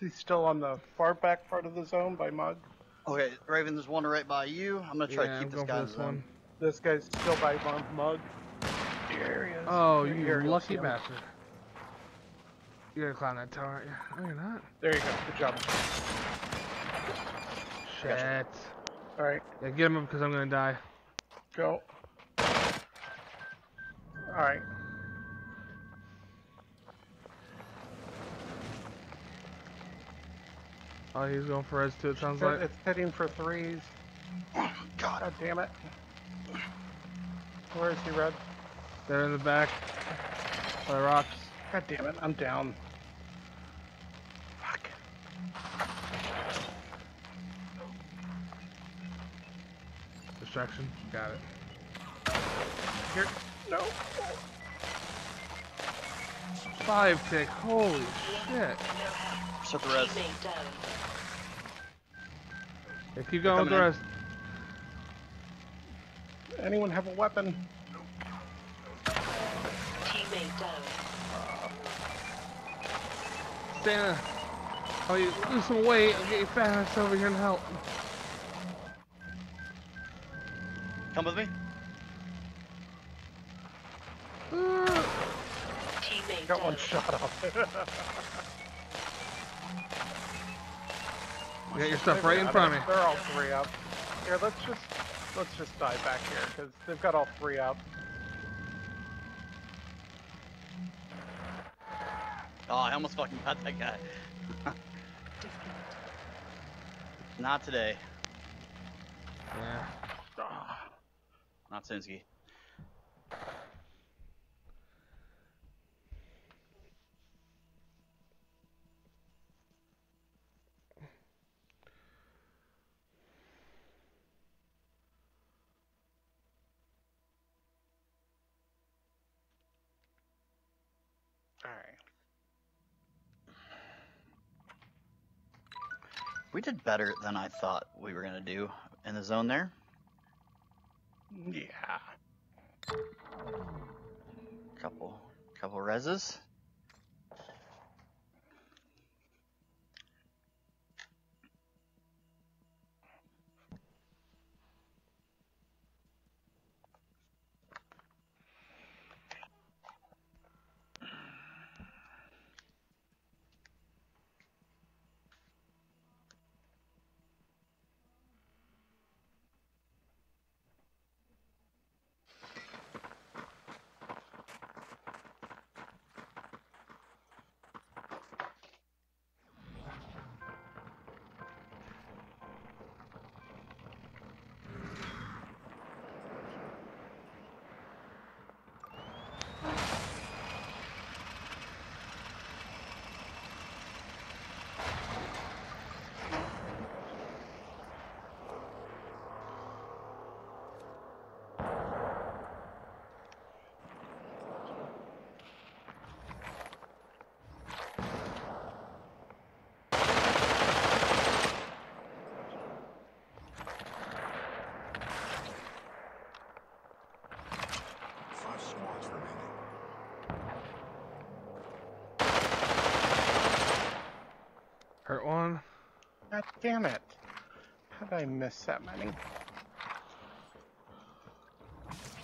He's still on the far back part of the zone by Mug. Okay, Raven, there's one right by you. I'm gonna try Yeah, to keep I'm this going guy for in this the zone. one. This guy's still by Mug. Mug. Here he is. Oh, Here- you here, you'll lucky see bastard. You're gonna climb that tower, aren't? No, you're not. There you go. Good job. Shit. Alright, Yeah, get him up because I'm gonna die. go. Alright. Oh, he's going for res too, it sounds It- like. It's heading for threes. God. God damn it. Where is he, Red? They're in the back. By the rocks. God damn it, I'm down. Distraction. Got it. Here. No. Five tick. Holy shit. Set the res. Teammate down. Yeah, keep going with the coming in. rest. Anyone have a weapon? Teammate down. Santa. Oh, you lose some weight. I'll get your fat ass over here and help. Come with me. Teammate Got one shot off. You got your stuff right in front of me. They're all three up. Here, let's just let's just die back here because they've got all three up. Oh, I almost fucking got that guy. Not today. Alright. We did better than I thought we were gonna do in the zone there. Yeah. Couple, couple reses. Damn it. How did I miss that many?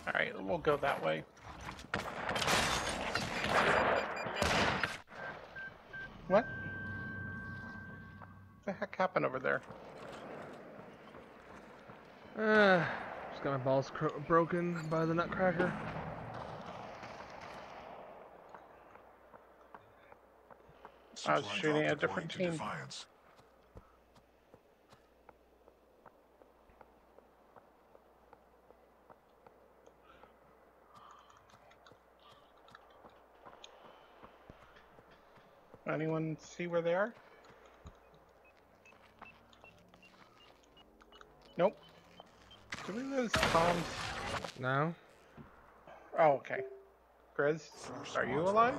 Alright, we'll go that way. What? What the heck happened over there? Uh, just got my balls cro- broken by the nutcracker. I was shooting at a different team. Defiance. Anyone see where they are? Nope. Do we lose comms? No. Oh, okay. Grizz, are you alive?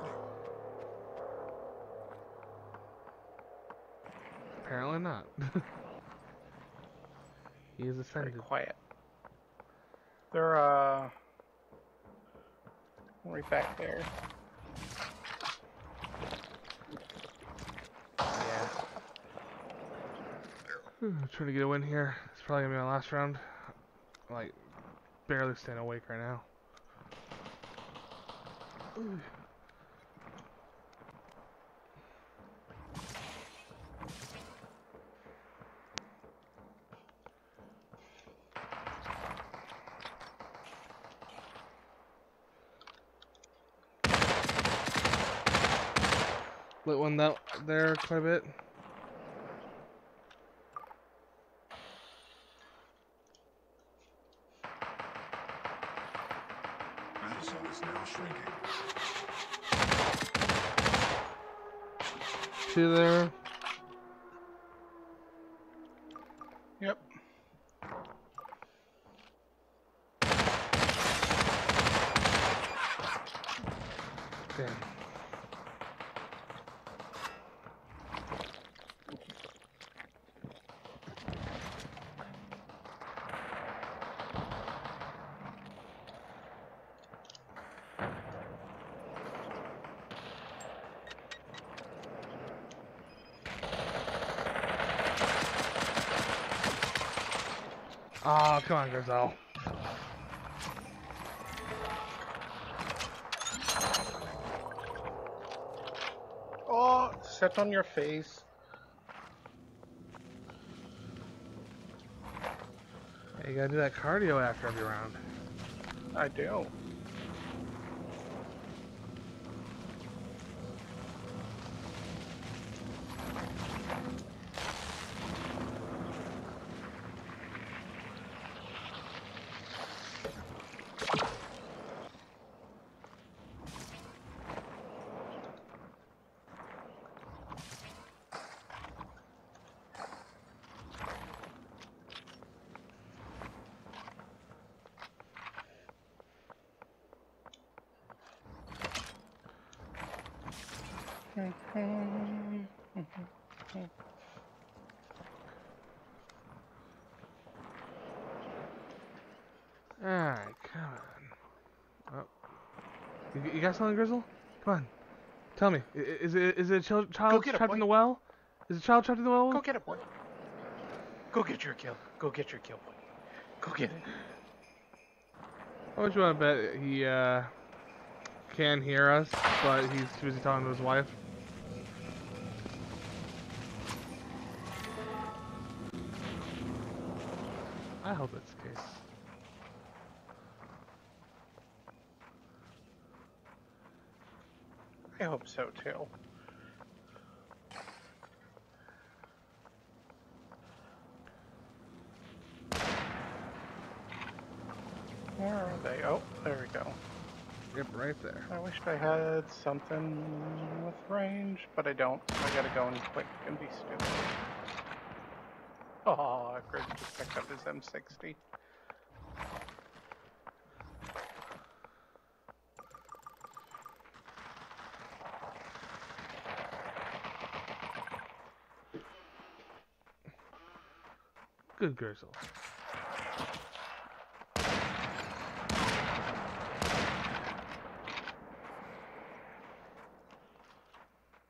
Apparently not. he is ascended. Quiet. They're, uh... Right back there. Yeah. Trying to get a win here. It's probably gonna be my last round. I'm, like, barely staying awake right now. Lit one that there quite a bit. Two there. Yep. Damn. Oh, come on, Grizel. Oh, set on your face. You gotta do that cardio after every round. I do. Alright, come on. Oh. You, you got something, Grizzle? Come on. Tell me. Is it is it a chil- child it, trapped boy. in the well? Is a child trapped in the well? Go get it, boy. Go get your kill. Go get your kill, boy. Go get it. How much you want to bet he uh, can hear us, but he's too busy talking to his wife? Hope. Where are they? Oh, there we go. Yep, right there. I wished I had something with range, but I don't. I gotta go and quick and be stupid. Oh, Grizz just picked up his M60. Good Grizzle.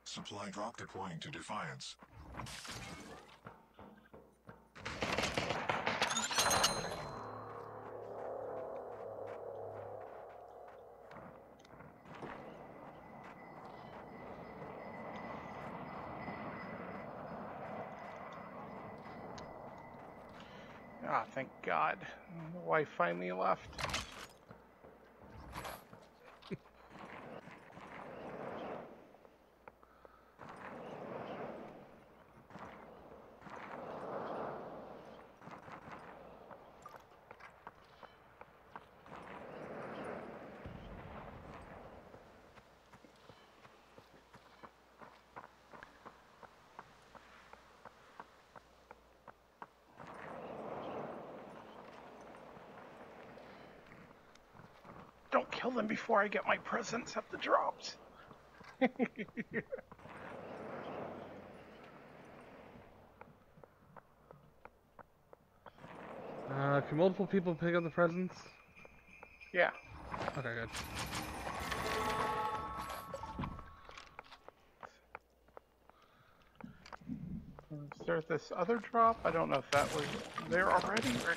Supply drop deploying to Defiance. Ah, thank God. The wife finally left. Don't kill them before I get my presents at the drops. Uh, can multiple people pick up the presents? yeah. Okay, good. Is there this other drop? I don't know if that was there already or.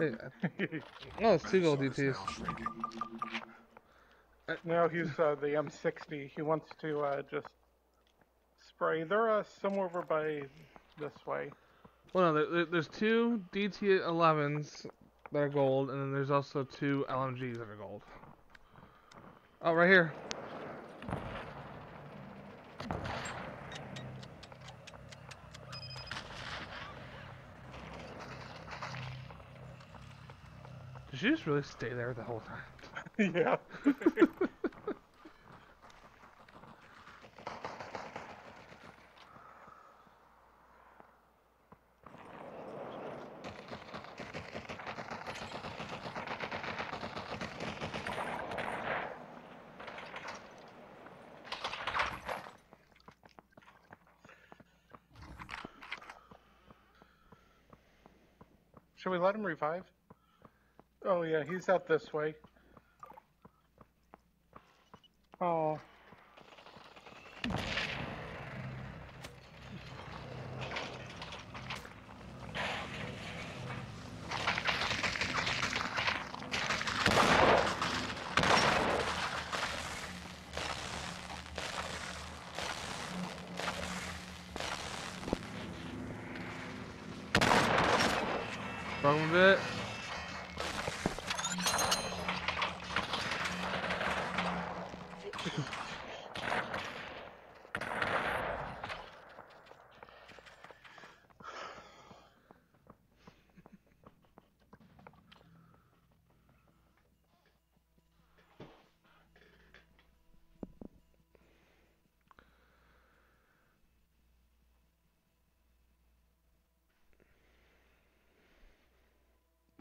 Oh, it's two gold DTs. No, he's uh, the M60. He wants to uh, just spray. They're uh, somewhere over by this way. Well, no, there, there's two DT11s that are gold, and then there's also two LMGs that are gold. Oh, right here. She just really stay there the whole time? yeah. Should we let him revive? Oh yeah, he's out this way. Oh. Wrong a bit.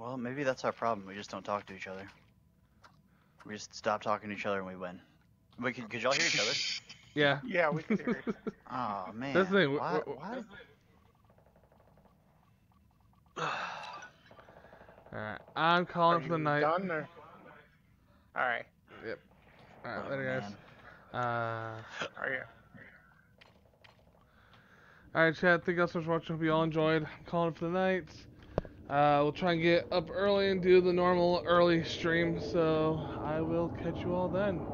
Well, maybe that's our problem. We just don't talk to each other. We just stop talking to each other and we win. Wait, could, could y'all hear each other? Yeah. Yeah, we can hear you. Oh man. That's the thing. Why? w- w- why? Alright, I'm calling Are for the you night. done or? All right. Yep. Alright, Oh, later, guys. Uh, Are you? Alright, chat. Thank you guys so much for watching. Hope you all enjoyed. I'm calling for the night. Uh, we'll try and get up early and do the normal early stream, so I will catch you all then.